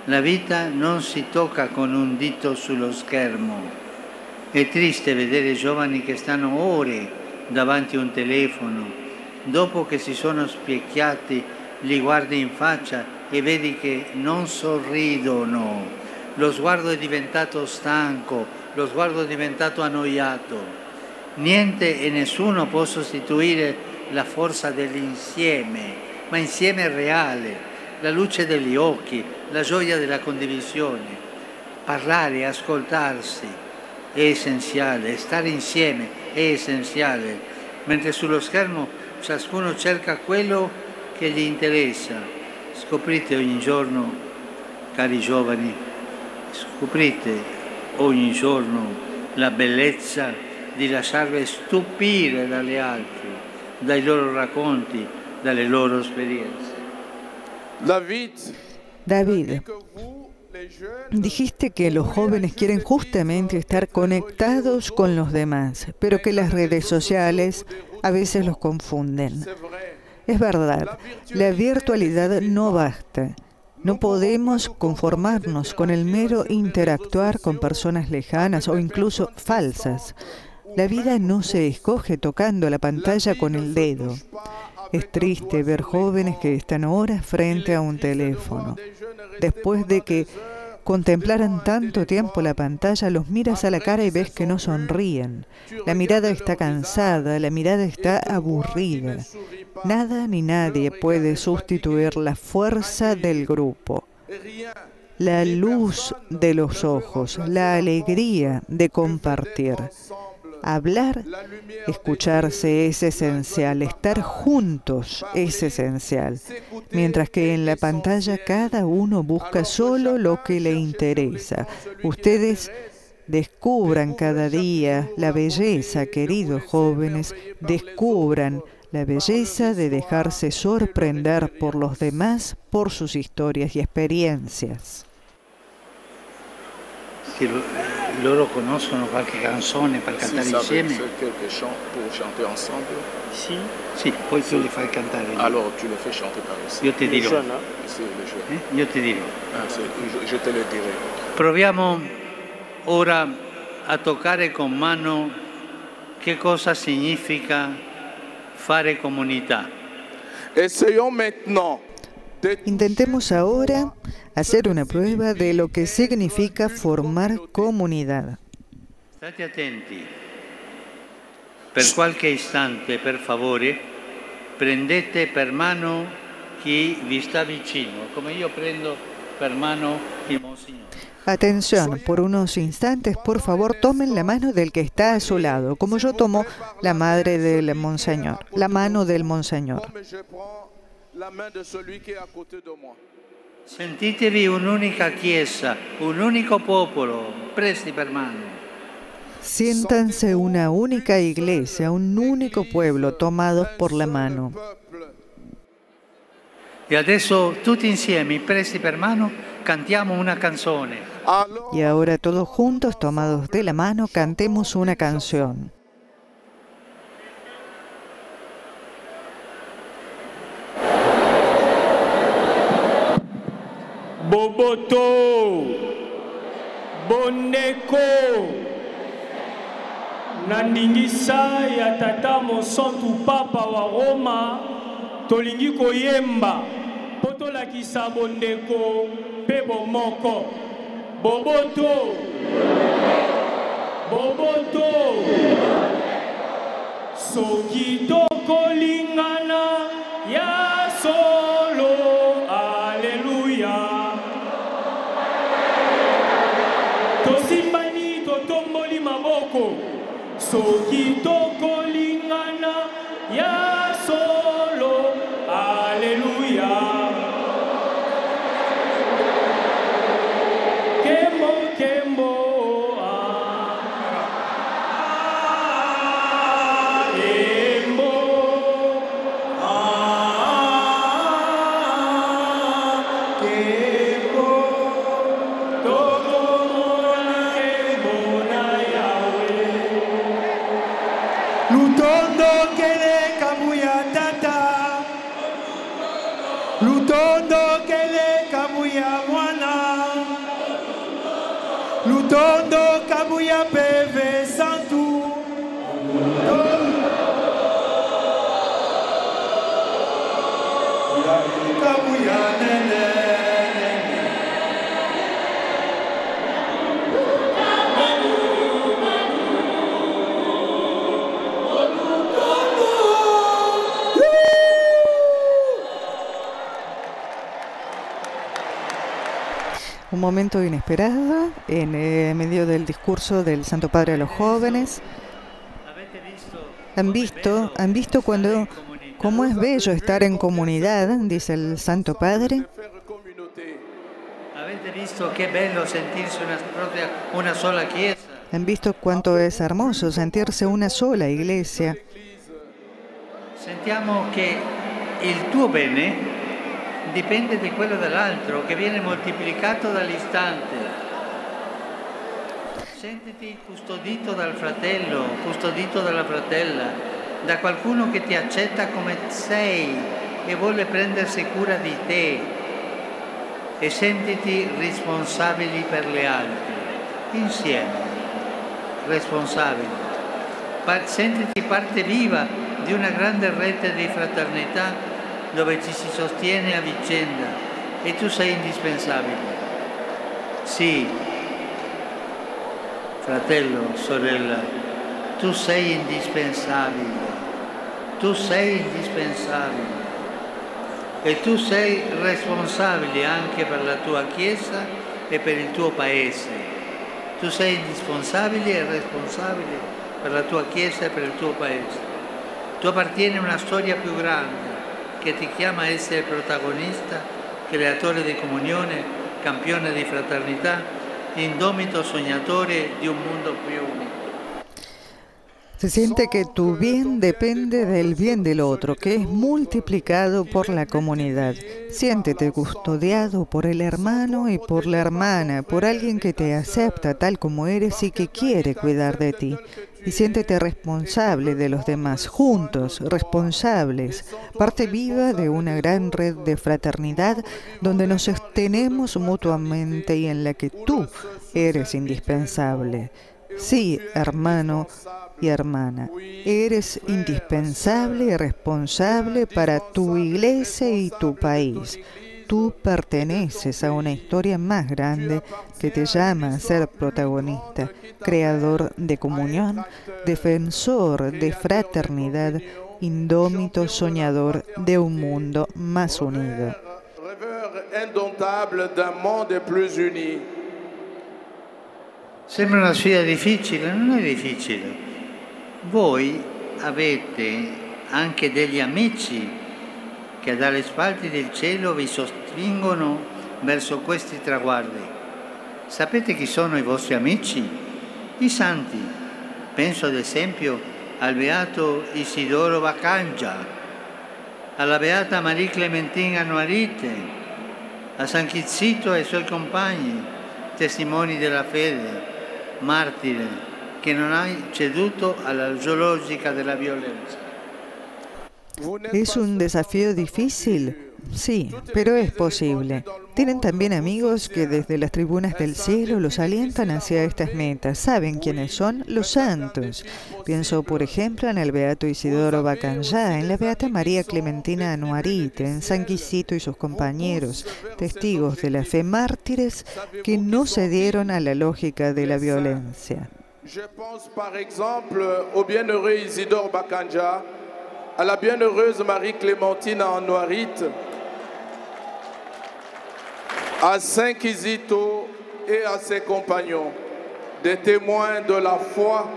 S4: La vita non si tocca con un dito sullo schermo. È triste vedere giovani che stanno ore davanti a un telefono, dopo che si sono specchiati li guardi in faccia e vedi che non sorridono. Lo sguardo è diventato stanco, lo sguardo è diventato annoiato. Niente e nessuno può sostituire la forza dell'insieme, ma insieme reale, la luce degli occhi, la gioia della condivisione. Parlare, ascoltarsi è essenziale, stare insieme è essenziale, mentre sullo schermo ciascuno cerca quello che gli interessa. Scoprite ogni giorno, cari giovani, scoprite ogni giorno la bellezza di lasciarvi stupire dalle altri, dai loro racconti, dalle loro esperienze.
S1: David, dijiste que los jóvenes quieren justamente estar conectados con los demás, pero que las redes sociales a veces los confunden. Es verdad, la virtualidad no basta. No podemos conformarnos con el mero interactuar con personas lejanas o incluso falsas. La vida no se escoge tocando la pantalla con el dedo. Es triste ver jóvenes que están horas frente a un teléfono. Después de que contemplaran tanto tiempo la pantalla, los miras a la cara y ves que no sonríen. La mirada está cansada, la mirada está aburrida. Nada ni nadie puede sustituir la fuerza del grupo, la luz de los ojos, la alegría de compartir. Hablar, escucharse es esencial, estar juntos es esencial, mientras que en la pantalla cada uno busca solo lo que le interesa. Ustedes descubran cada día la belleza, queridos jóvenes, descubran la belleza de dejarse sorprender por los demás, por sus historias y experiencias.
S4: Che loro conoscono qualche canzone per cantare
S5: si
S4: insieme?
S5: chants pour chanter ensemble.
S4: Sì, sì, poi tu li fai cantare.
S5: Alors tu le fais chanter par ici.
S4: Io ti dirò.
S5: C'est le jeu.
S4: Eh? Io ti dirò.
S5: Ah, je, je te le dirai.
S4: Proviamo ora a toccare con mano che cosa significa fare comunità.
S5: Essayons maintenant
S1: Intentemos ahora hacer una prueba de lo que significa formar comunidad.
S4: State attenti. Per qualche istante, per favore, prendete per mano chi vi sta vicino, come io prendo per mano il.
S1: Atención, por unos instantes, por favor, tomen la mano del que está a su lado, como yo tomo la madre del monseñor, la mano del monseñor.
S5: La main de celui qui est à côté de moi.
S4: Sentitevi un'unica chiesa, un unico popolo, presti per mano.
S1: Siéntanse una única iglesia, un único pueblo tomados por la mano.
S5: Peuple.
S4: E adesso tutti insieme, presti per mano, cantiamo una canzone.
S5: Alors,
S1: Y ahora todos juntos, tomados de la mano, cantemos una canción.
S2: Boboto. Bondeko. Na ndingisa ya tata mosantu papa wa roma tolingi koyemba. Mpo tolakisa bondeko mpe bomoko. Boboto. Boboto. Soki tokolingana ya solo soki
S1: tokoli. Momento inesperado en eh, medio del discurso del Santo Padre a los jóvenes. Han visto, han visto cuando cómo es bello estar en comunidad, dice el Santo Padre. Han visto cuánto es hermoso sentirse una sola iglesia.
S4: Sentiamo che il tuo bene dipende di quello dell'altro, che viene moltiplicato dall'istante. Sentiti custodito dal fratello, custodito dalla fratella, da qualcuno che ti accetta come sei e vuole prendersi cura di te. E sentiti responsabili per le altre, insieme, responsabili. Sentiti parte viva di una grande rete di fraternità dove ci si sostiene a vicenda e tu sei indispensabile. Sì, fratello, sorella, tu sei indispensabile, tu sei indispensabile e tu sei responsabile anche per la tua Chiesa e per il tuo Paese. Tu sei indispensabile e responsabile per la tua Chiesa e per il tuo Paese. Tu appartieni a una storia più grande che ti chiama a essere protagonista, creatore di comunione, campione di fraternità, indomito sognatore di un mondo più unico.
S1: Se siente que tu bien depende del bien del otro, que es multiplicado por la comunidad. Siéntete custodiado por el hermano y por la hermana, por alguien que te acepta tal como eres y que quiere cuidar de ti. Y siéntete responsable de los demás, juntos, responsables, parte viva de una gran red de fraternidad donde nos sostenemos mutuamente y en la que tú eres indispensable. Sí, hermano y hermana, eres indispensable y responsable para tu iglesia y tu país. Tú perteneces a una historia más grande que te llama a ser protagonista, creador de comunión, defensor de fraternidad, indómito soñador de un mundo más unido.
S4: Sembra una sfida difficile, non è difficile. Voi avete anche degli amici che dalle spalle del cielo vi sospingono verso questi traguardi. Sapete chi sono i vostri amici? I santi. Penso ad esempio al beato Isidoro Bacangia, alla beata Marie Clementine Annuarite, a San Chizzito e ai suoi compagni, testimoni della fede, martire, che non hai ceduto alla logica della violenza.
S1: ¿Es un desafío difícil? Sí, pero es posible. Tienen también amigos que desde las tribunas del cielo los alientan hacia estas metas. ¿Saben quiénes son? Los santos. Pienso, por ejemplo, en el Beato Isidoro Bacanyá, en la Beata María Clementina Anuarite, en San Guisito y sus compañeros, testigos de la fe mártires que no cedieron a la lógica de la violencia.
S5: Je pense par exemple au bienheureux Isidore Bakanja, à la bienheureuse Marie-Clémentine à Saint Quisito et à ses compagnons, des témoins de la foi,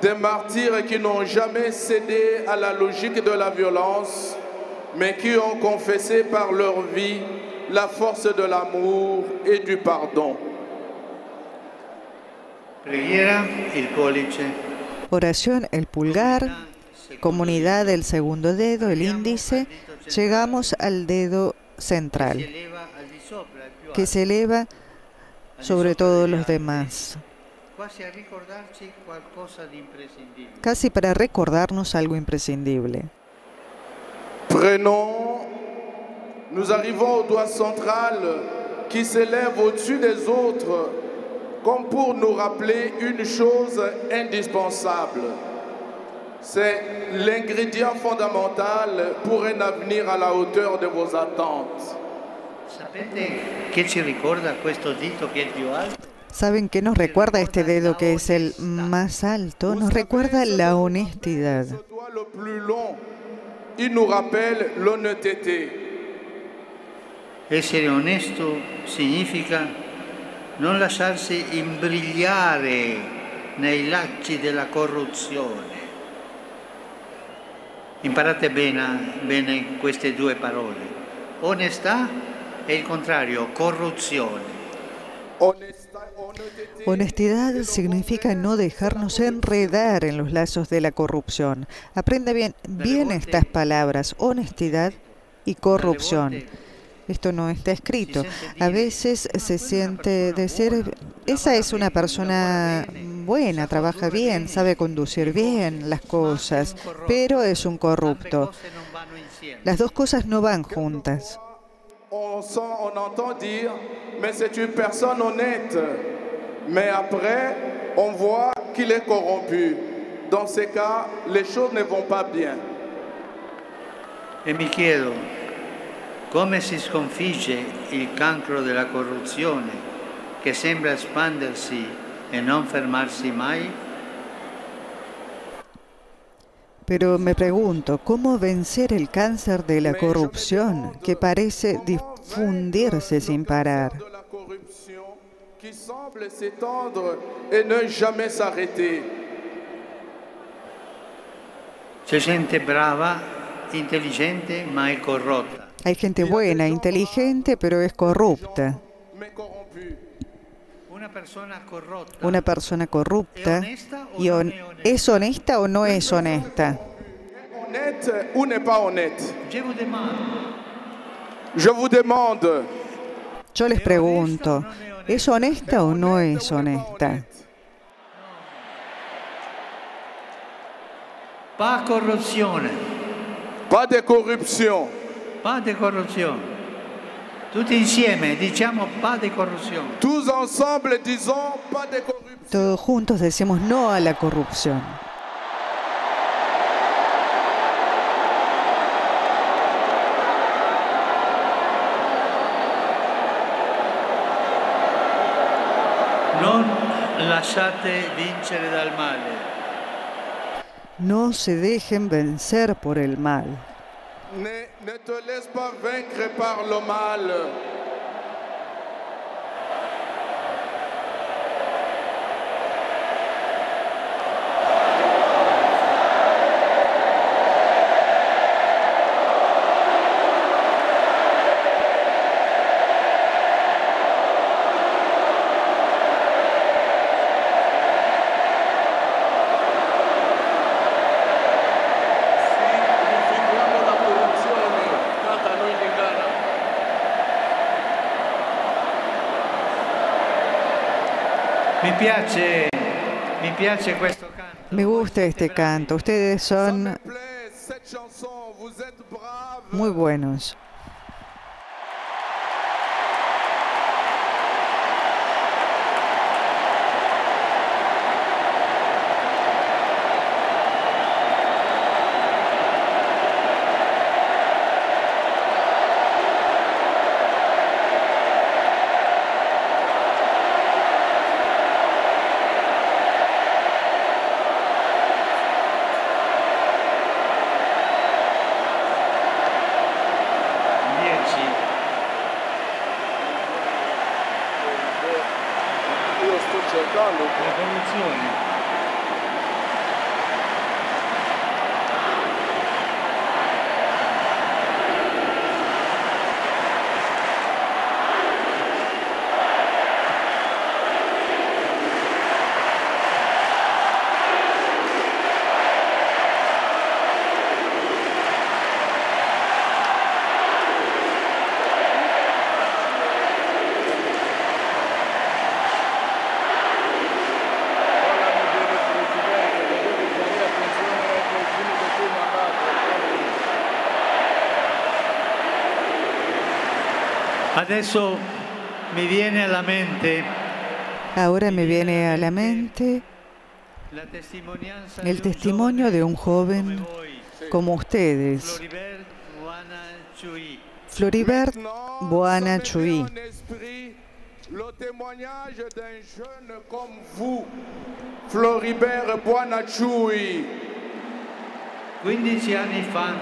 S5: des martyrs qui n'ont jamais cédé à la logique de la violence, mais qui ont confessé par leur vie la force de l'amour et du pardon.
S4: Preghiera, il pollice.
S1: Oración, el pulgar, comunidad, el segundo dedo, el índice, llegamos al dedo central, Que se eleva sobre todos los demás, casi para recordarnos algo imprescindible.
S5: Prenons, nous arrivons au doigt central qui s'élève au-dessus des autres comme pour nous rappeler une chose indispensable. C'est l'ingrédient fondamental pour un avenir à la hauteur de vos attentes.
S4: Sapete che ci ricorda questo dito che è il più alto?
S1: ¿Saben qué nos recuerda este dedo que es el más alto? Nos recuerda la honestidad.
S5: Ce doigt le plus long, il nous rappelle l'honnêteté.
S4: Essere onesto significa non lasciarsi imbrigliare nei lacci della corruzione. Imparate bene, bene queste due parole. Onestà e il contrario, corruzione.
S1: Honestidad significa no dejarnos enredar en los lazos de la corrupción. Aprenda bien, bien estas palabras, honestidad y corrupción. Esto no está escrito. A veces se siente decir, esa es una persona buena, trabaja bien, sabe conducir bien las cosas, pero es un corrupto. Las dos cosas no van juntas.
S5: On, sent, on entend dire, mais c'est une personne honnête. Mais après, on voit qu'il est corrompu. Dans ces cas, les choses ne vont pas bien.
S4: E mi chiedo come si sconfigge il cancro della corruzione che sembra espandersi e non fermarsi mai?
S1: Pero me pregunto, ¿cómo vencer el cáncer de la corrupción que parece difundirse sin parar?
S4: C'è gente brava, ma è corrotta.
S1: Hay gente buena, inteligente, pero es corrupta.
S4: Una persona corrotta
S1: Una persona corrupta. Y hon- ¿es honesta o no es honesta?
S5: Honnête ou n'est pas honnête
S4: Je vous demande,
S5: Je vous demande,
S1: Yo les pregunto, ¿es honesta o no es honesta?
S4: pas corruzione,
S5: pas de corruption.
S4: pas di corruzione. Tutti insieme diciamo pas di corruzione.
S5: Tous ensemble, disons, pas de corruption.
S1: Todos juntos decimos no a la corrupción.
S4: Non lasciate vincere dal male.
S1: No se dejen vencer por el mal.
S5: Ne, te laisse pas vaincre par le mal.
S1: Me gusta este canto. Ustedes son muy buenos.
S4: Adesso mi viene alla mente
S1: Ahora me viene a la mente el testimonio de un joven como ustedes, Floribert Boana Chui.
S5: Le témoignage d'un jeune comme vous, Floribert Buonacciui.
S4: 15 anni fa,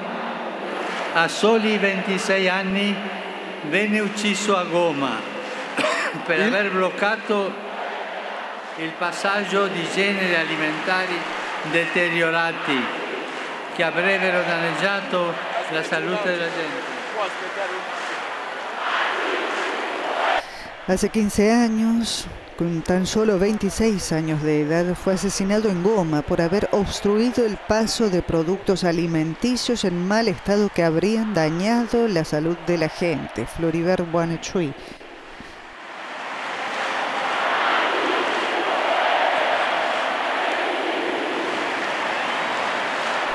S4: a soli 26 anni, venne ucciso a Goma per aver bloccato il passaggio di generi alimentari deteriorati che avrebbero danneggiato la salute della gente.
S1: Hace 15 años, con tan solo 26 años de edad, fue asesinado en Goma por haber obstruido el paso de productos alimenticios en mal estado que habrían dañado la salud de la gente. Floribert Buonachui.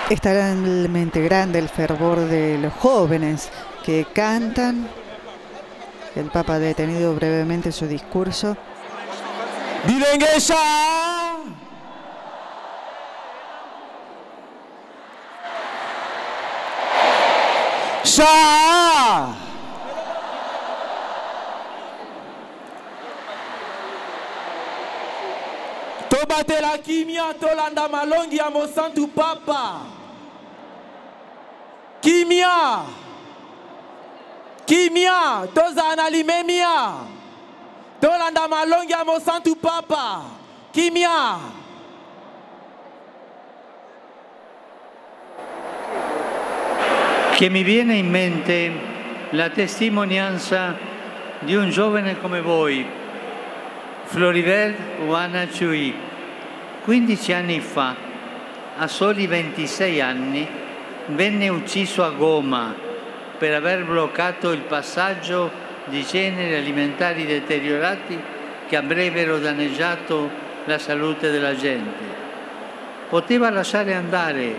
S1: Está realmente grande el fervor de los jóvenes que cantan el Papa ha detenido brevemente su discurso.
S2: Tobatela kimia tolanda malongi ya mosantu papa. Kimia kimia tozala na limemia tolanda malongi ya mosantu papa. Kimia.
S4: Che mi viene in mente la testimonianza di un giovane come voi, Floribert Wanachui, 15 anni fa, a soli 26 anni, venne ucciso a Goma per aver bloccato il passaggio di generi alimentari deteriorati che avrebbero danneggiato la salute della gente. Poteva lasciare andare,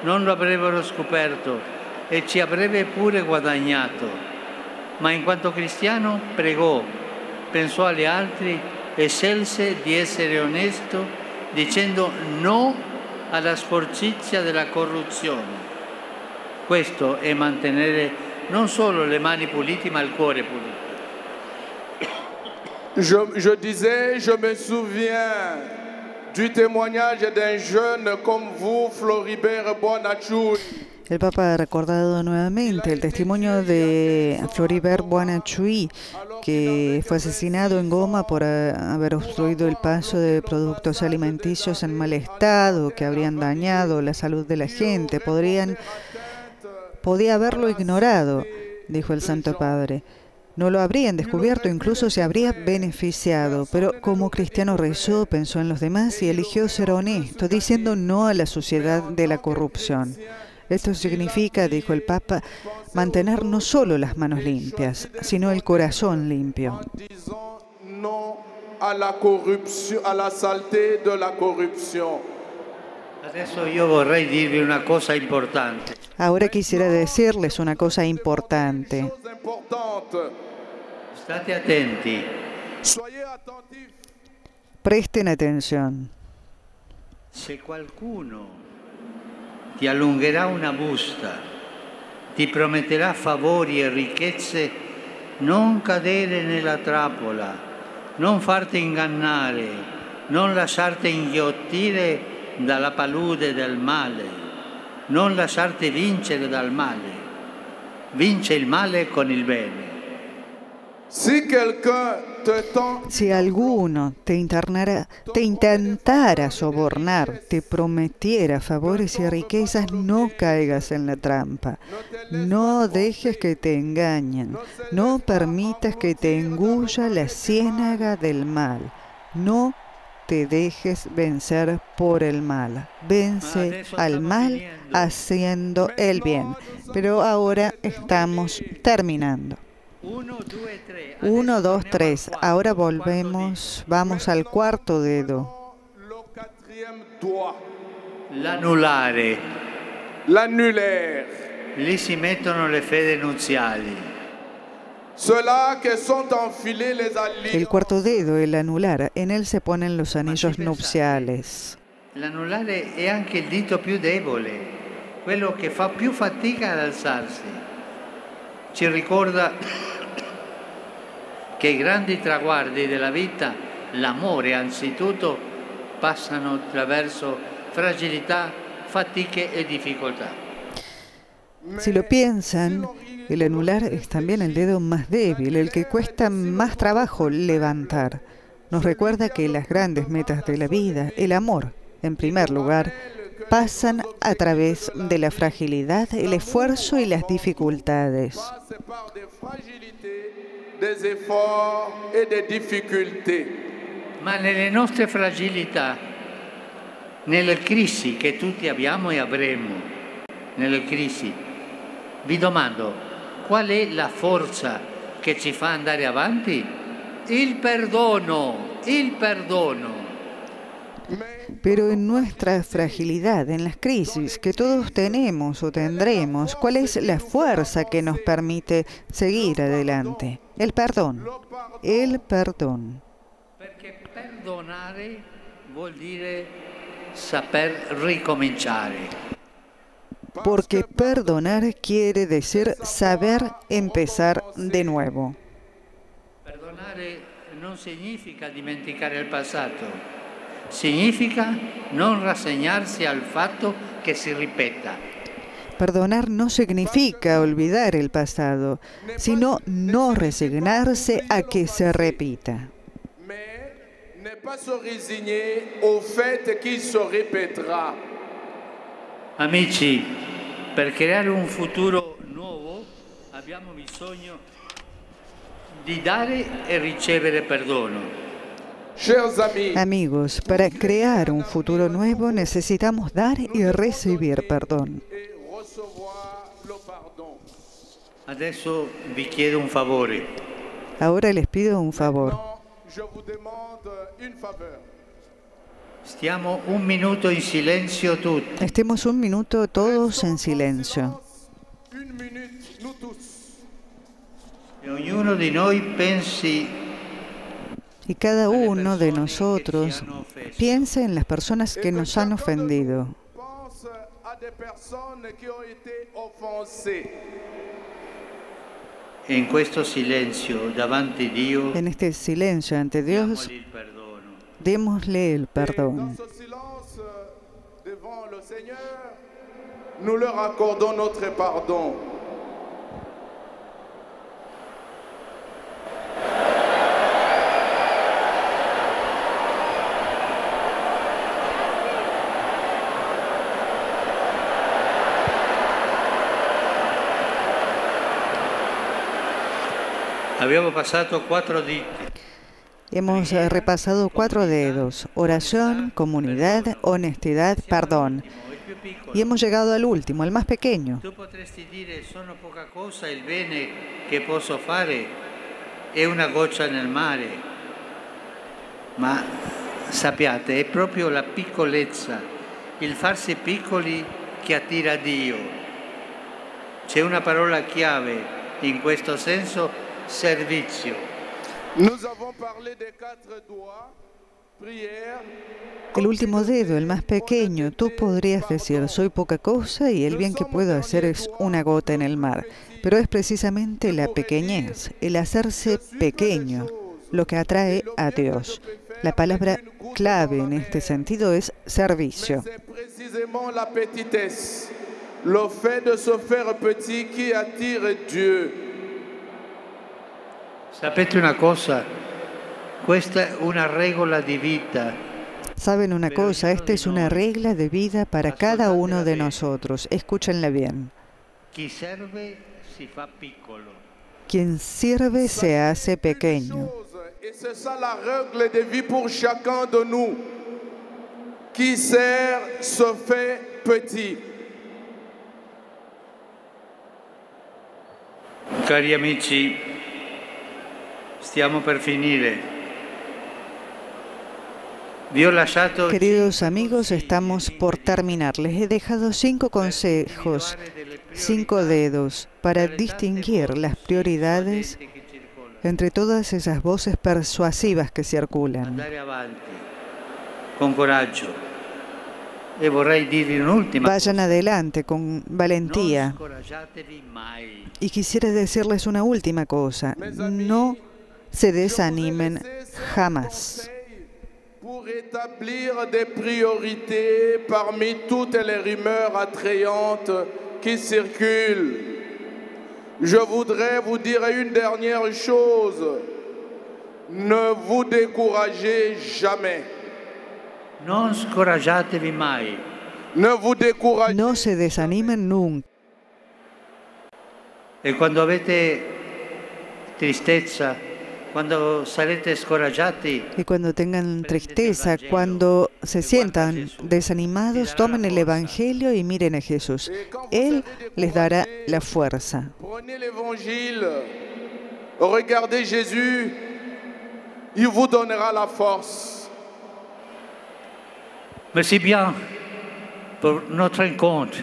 S4: non lo avrebbero scoperto e ci avrebbe pure guadagnato, ma in quanto cristiano pregò, pensò agli altri e scelse di essere onesto dicendo no alla sporcizia della corruzione. Questo è mantenere non solo le mani pulite ma il cuore pulito.
S5: Je, je disais, je me souviens du témoignage d'un jeune comme vous, Floribert.
S1: El Papa ha recordado nuevamente el testimonio de Floribert Buonachui, que fue asesinado en Goma por haber obstruido el paso de productos alimenticios en mal estado, que habrían dañado la salud de la gente. Podrían, podía haberlo ignorado, dijo el Santo Padre. No lo habrían descubierto, incluso se habría beneficiado, pero como cristiano rezó, pensó en los demás y eligió ser honesto, diciendo no a la suciedad de la corrupción. Esto significa, dijo el Papa, mantener no solo las manos limpias, sino el corazón limpio.
S5: No la a la saleté de la corrupción.
S4: Adesso io vorrei dirvi una cosa importante.
S1: Ahora quisiera decirles una cosa importante.
S4: State attenti.
S1: Presten atención.
S4: Se qualcuno ti allungherà una busta, ti prometterà favori e ricchezze, non cadere nella trappola, non farti ingannare, non lasciarti inghiottire dalla palude del male, non lasciarti vincere dal male. Vince il male con il bene.
S5: Si
S1: alguno te, internara- te intentara sobornar, te prometiera favores y riquezas, no caigas en la trampa. No dejes que te engañen. No permitas que te engulla la ciénaga del mal. No te dejes vencer por el mal. Vence al mal haciendo el bien. Pero ahora estamos terminando.
S4: Uno, due, tre.
S1: Uno,
S4: Adesso
S1: dos,
S4: torniamo
S1: tres.
S4: al quarto-
S1: Ahora
S4: quarto
S1: volvemos, vamos al cuarto dedo.
S4: L'anulare.
S5: l'annulaire.
S4: Lì si mettono le fede nuziali.
S5: Ceux-là que sont enfilés les
S1: El cuarto dedo, el anular, en él se ponen los anillos nupciales.
S4: L'anulare è anche il dito più debole, quello che fa più fatica ad alzarsi. Ci ricorda che i grandi traguardi della vita, l'amore anzitutto, passano attraverso fragilità, fatiche e difficoltà.
S1: Si lo piensan, el anular es también el dedo más débil, el que cuesta más trabajo levantar. Nos recuerda que las grandes metas de la vida, el amor, en primer lugar, pasan a través de la fragilidad, el esfuerzo y las dificultades.
S4: Ma nelle nostre fragilità, nelle crisi che tutti abbiamo e avremo, nelle crisi, vi domando qual è la forza che ci fa andare avanti? Il perdono, il perdono.
S1: Pero en nuestra fragilidad, en las crisis que todos tenemos o tendremos, ¿cuál es la fuerza que nos permite seguir adelante? El perdón. El perdón.
S4: Perché perdonare vuol dire saper ricominciare.
S1: Porque perdonar quiere decir saber empezar de nuevo.
S4: Perdonare non significa dimenticare il passato, significa non rassegnarsi al fatto che si ripeta.
S1: Perdonar no significa olvidar el pasado, sino no resignarse a que se repita.
S5: Mais ne pas se résigner au fait qu'il se répétera.
S4: Amici, per creare un futuro nuovo abbiamo bisogno di dare e ricevere perdono.
S5: Chers amis,
S1: Amigos, para crear un futuro nuevo necesitamos dar y recibir perdón.
S5: et recevoir le pardon.
S4: Adesso vi chiedo un favore.
S1: Ahora les pido un favor.
S5: Non, je vous demande une faveur.
S4: Stiamo un minuto in silenzio tutti.
S1: Estemos un minuto todos en silencio.
S4: Ognuno di noi pensi
S1: Y cada uno de nosotros piensa en las personas que nos han ofendido.
S4: E Dio
S1: En este silencio ante Dios. Démosle el perdón.
S5: Seigneur, nous leur accordons notre pardon.
S4: Abbiamo passato quattro diti.
S1: Hemos eh, repasado cuatro dedos, oración, comunidad, honestidad, perdón. Y hemos llegado al último, al más pequeño.
S4: Tu potresti dire sono poca cosa il bene che posso fare è una goccia nel mare. Ma sappiate, è proprio la piccolezza, il farsi piccoli che attira Dio. C'è una parola chiave in questo senso, servizio.
S5: Nous avons parlé des quatre doigts, prière,
S1: El último dedo, el más pequeño, tú podrías decir, soy poca cosa y el bien que puedo hacer es una gota en el mar. Pero es precisamente la pequeñez, el hacerse pequeño, lo que atrae a Dios. La palabra clave en este sentido es servicio.
S5: la fait de se faire petit qui attire Dieu.
S4: Sapete una cosa? Questa è una regola di vita.
S1: Saben una cosa, esta es una regla de vida para cada uno de nosotros. Escúchenla bien.
S4: Chi serve si fa piccolo.
S1: Quien sirve se hace pequeño.
S5: C'est ça la règle de vie pour chacun de nous. Qui sert se fait petit.
S4: Cari amici, stiamo per finire.
S1: Queridos amigos, estamos por terminar. Les he dejado cinco consejos, cinco dedos para distinguir las prioridades entre todas esas voces persuasivas que circulan.
S4: E
S1: Vayan adelante con valentía. Y quisiera decirles una última cosa. No se desanimen jamás.
S5: Pour établir des priorités parmi toutes les rumeurs attrayantes qui circulent, je voudrais vous dire une dernière chose. Ne vous découragez jamais.
S4: Non scoraggiatevi mai.
S5: Ne vous découragez
S1: No se desanimen nunca.
S4: E quando avete tristezza,
S1: Y cuando tengan tristeza, cuando se sientan desanimados, tomen el Evangelio y miren a Jesús. Él les dará la fuerza.
S5: Prenez l'évangile, regardez Jésus, il vous donnera la force.
S4: merci bien pour notre rencontre.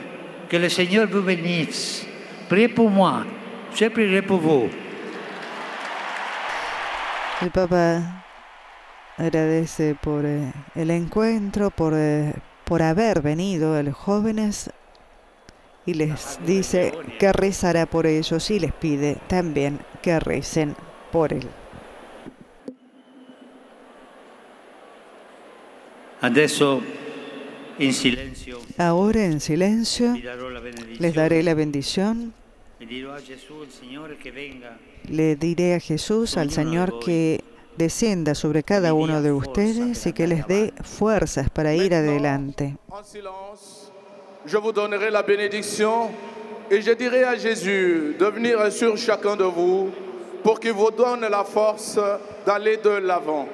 S4: Que le Seigneur vous bénisse. Priez pour moi. Je prierai pour vous.
S1: El Papa agradece por eh, el encuentro, por, eh, por haber venido a los jóvenes y les dice que rezará por ellos y les pide también que recen por él. Ahora en silencio les daré la bendición, Le diré a Jesús, al Señor, que descienda sobre cada uno de ustedes y que les dé fuerzas para ir adelante.
S5: Je vous donnerai la bénédiction et je dirai à Jésus de venir sur chacun de vous pour qu'il vous donne la force d'aller de l'avant.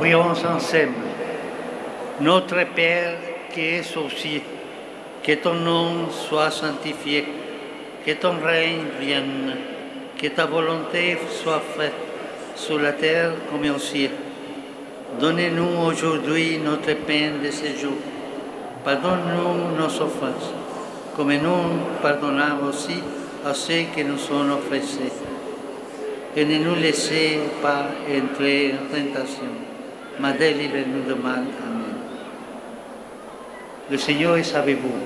S4: Prions ensemble. Notre Père qui es aux cieux, que ton nom soit sanctifié, que ton règne vienne, que ta volonté soit faite sur la terre comme au ciel. Donnez-nous aujourd'hui notre pain de ce jour. Pardonne-nous nos offenses, comme nous pardonnons aussi à ceux qui nous sont offensés. Et ne nous laissez pas entrer en tentation, mais délivre-nous de mal. Amen. Le Seigneur est avec vous.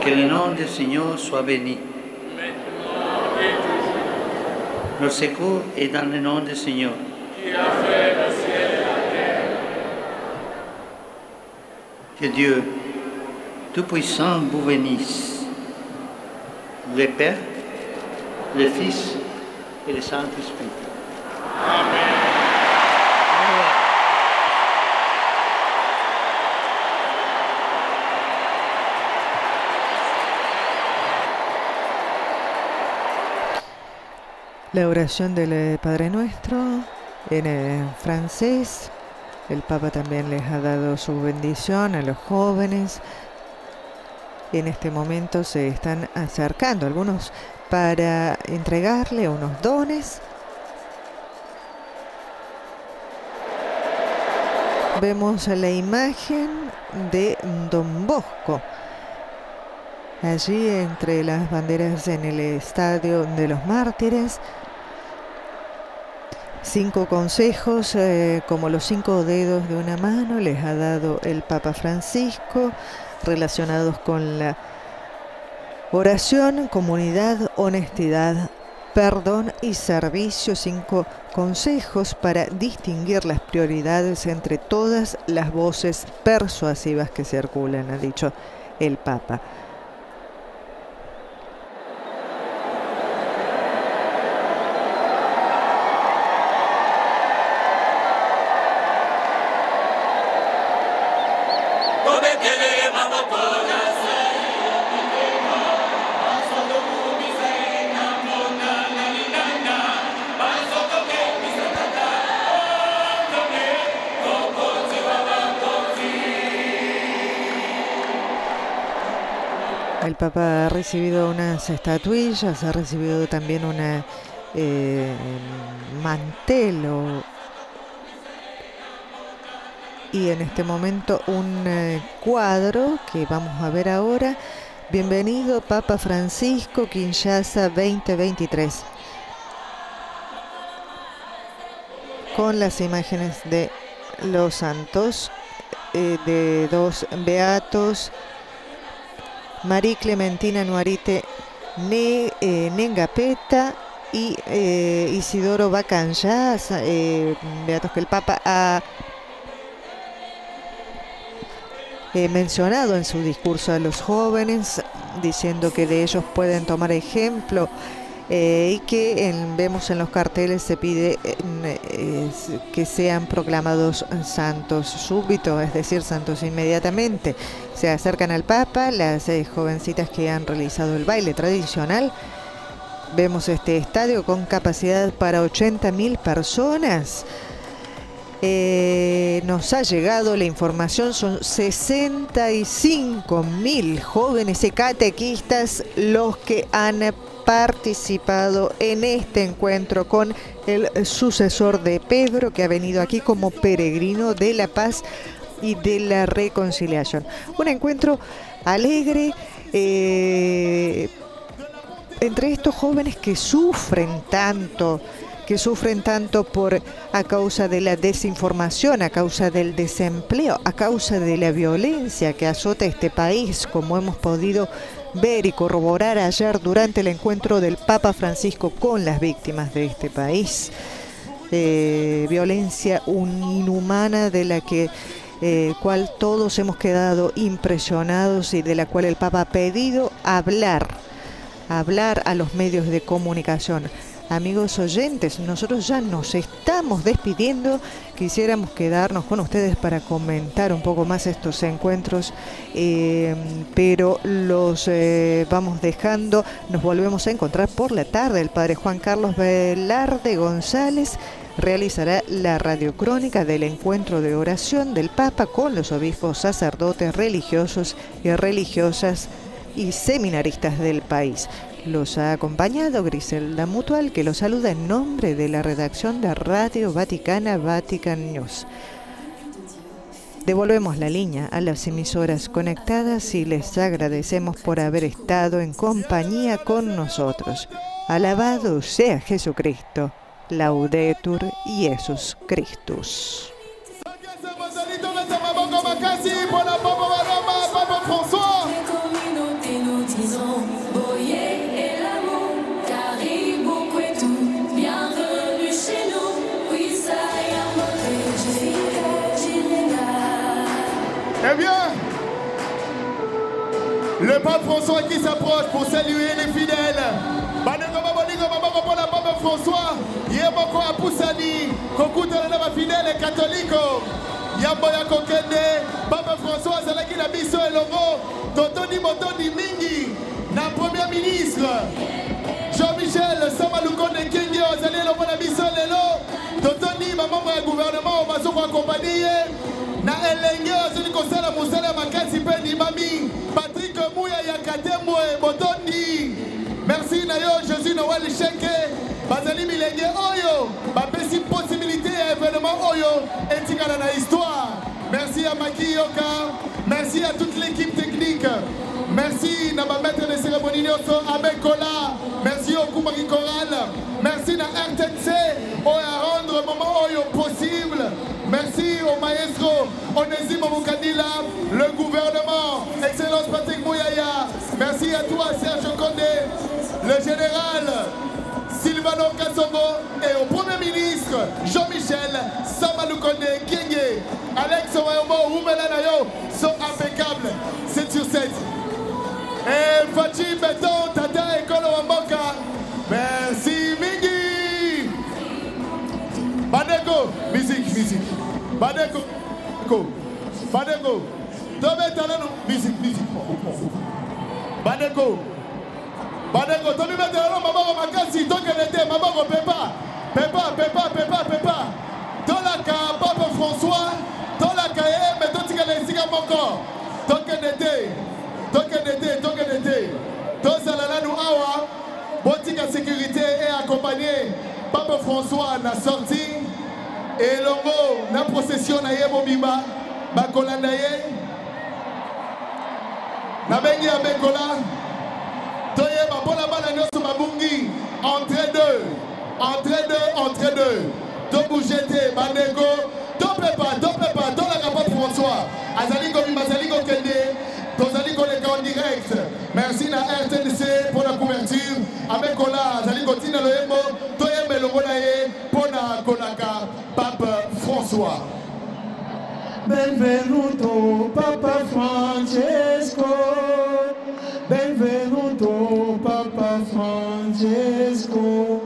S4: Que le nom du Seigneur soit béni. Notre secours est dans le nom du Seigneur. Que Dieu Tout-Puissant vous bénisse. Le Père, le Fils et le Saint-Esprit.
S1: La oración del eh, Padre Nuestro en eh, francés. El Papa también les ha dado su bendición a los jóvenes. En este momento se están acercando algunos para entregarle unos dones. Vemos la imagen de Don Bosco allí entre las banderas en el Estadio de los Mártires. Cinco consejos, eh, como los cinco dedos de una mano, les ha dado el Papa Francisco, relacionados con la oración, comunidad, honestidad, perdón y servicio. Cinco consejos para distinguir las prioridades entre todas las voces persuasivas que circulan, ha dicho el Papa. Papa ha recibido unas estatuillas, ha recibido también una eh, mantel y en este momento un eh, cuadro que vamos a ver ahora. Bienvenido Papa Francisco Kinshasa 2023. Con las imágenes de los santos, eh, de dos beatos, María Clementina Nuarite ne, eh, Nengapeta y eh, Isidoro Bacanya, eh, beatos que el Papa ha mencionado en su discurso a los jóvenes, diciendo que de ellos pueden tomar ejemplo y que vemos en los carteles se pide que sean proclamados santos súbito, es decir, santos inmediatamente. Se acercan al Papa las jovencitas que han realizado el baile tradicional Vemos este estadio con capacidad para 80.000 personas. Eh, nos ha llegado la información, son 65.000 jóvenes y catequistas los que han participado en este encuentro con el sucesor de Pedro, que ha venido aquí como peregrino de la paz y de la reconciliación. Un encuentro alegre. Eh, entre estos jóvenes que sufren tanto, que sufren tanto por a causa de la desinformación, a causa del desempleo, a causa de la violencia que azota este país, como hemos podido ver y corroborar ayer durante el encuentro del Papa Francisco con las víctimas de este país. Eh, violencia inhumana de la que eh, cual todos hemos quedado impresionados y de la cual el Papa ha pedido hablar hablar a los medios de comunicación. Amigos oyentes, nosotros ya nos estamos despidiendo. Quisiéramos quedarnos con ustedes para comentar un poco más estos encuentros, eh, pero los eh, vamos dejando. Nos volvemos a encontrar por la tarde. El padre Juan Carlos Velarde González realizará la radiocrónica del encuentro de oración del Papa con los obispos, sacerdotes, religiosos y religiosas y seminaristas del país. Los ha acompañado Griselda Mutual, que los saluda en nombre de la redacción de Radio Vaticana Vatican News. Devolvemos la línea a las emisoras conectadas y les agradecemos por haber estado en compañía con nosotros. Alabado sea Jesucristo. Laudetur Jesus Christus.
S3: Eh bien, le pape François qui s'approche pour saluer les fidèles. bandeko babolingo maboko mpona pape françois ye moko apusani kokutana na bafidele katoliko yambo ya kokende pape françois azalaki na biso elongo totondi motondi mingi na premier ministre jean-michel samalukonde nkenge azali elongo na biso lelo. Totondi bamembre ya gouvernement oyo bazokoakompani ye na elenge ozali kosala mosala ya makasi mpe ndimami patrik muya ya katembwe botondi. Merci na yo jésus noel sheke bazali milenge oyo bapesi posibilité ya événement oyo etikala na histoire. Merci à maki yoka. Merci à toute l'équipe technique. Merci na bamaître de cérémonie nyonso abekola merci okumaki choral. Merci na rtc oyo arendre moment oyo possible merci au maestro onésimo mukandila le gouvernement excellence patrick mouyaya merci à toi serge condé le général Silvano Kassongo et au Premier ministre Jean-Michel Samaloukonde Kienge, Alex Wayombo, Oumela Nayo sont impeccables. 7 sur 7. Et Fachi Beton, Tata Ekolo Wamboka, merci. bandeko misiki misiki bandeko bandeko. Tobetalanu misiki misiki bandeko bandeko tomibetelelo maboko makasi tokende te maboko pepa. Pepa pepa pepa pepa. Tolaka pape françois tolaka ye me totikala esika moko. Tokende te tokende te tokende te. Tozala nanu awa botika sécurité e accompagne pape françois na sorti. Elongo na procession na ye mobimba bakolanda ye. Nabengi ya bekola. Toyeba mpona bana nyonso babungi. Entre deux. Entre deux entre deux. Tobouge te bandeko topepa topepa tolaka pape françois. Azali kobima azali kokende. Tozali koleka en direct. Merci na rtnc mpona couverture. abekola azali kotina loyembo toyemba elongo na ye mpo na konaka pape françois.
S6: Benvenuto papa francesco. Benvenuto papa francesco.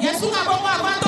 S7: Yesu na bongo avant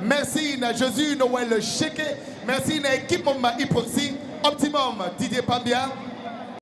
S7: Merci
S3: à Jésus Noël Cheke. Merci à l'équipe Hyproxy. Optimum Didier Pambia.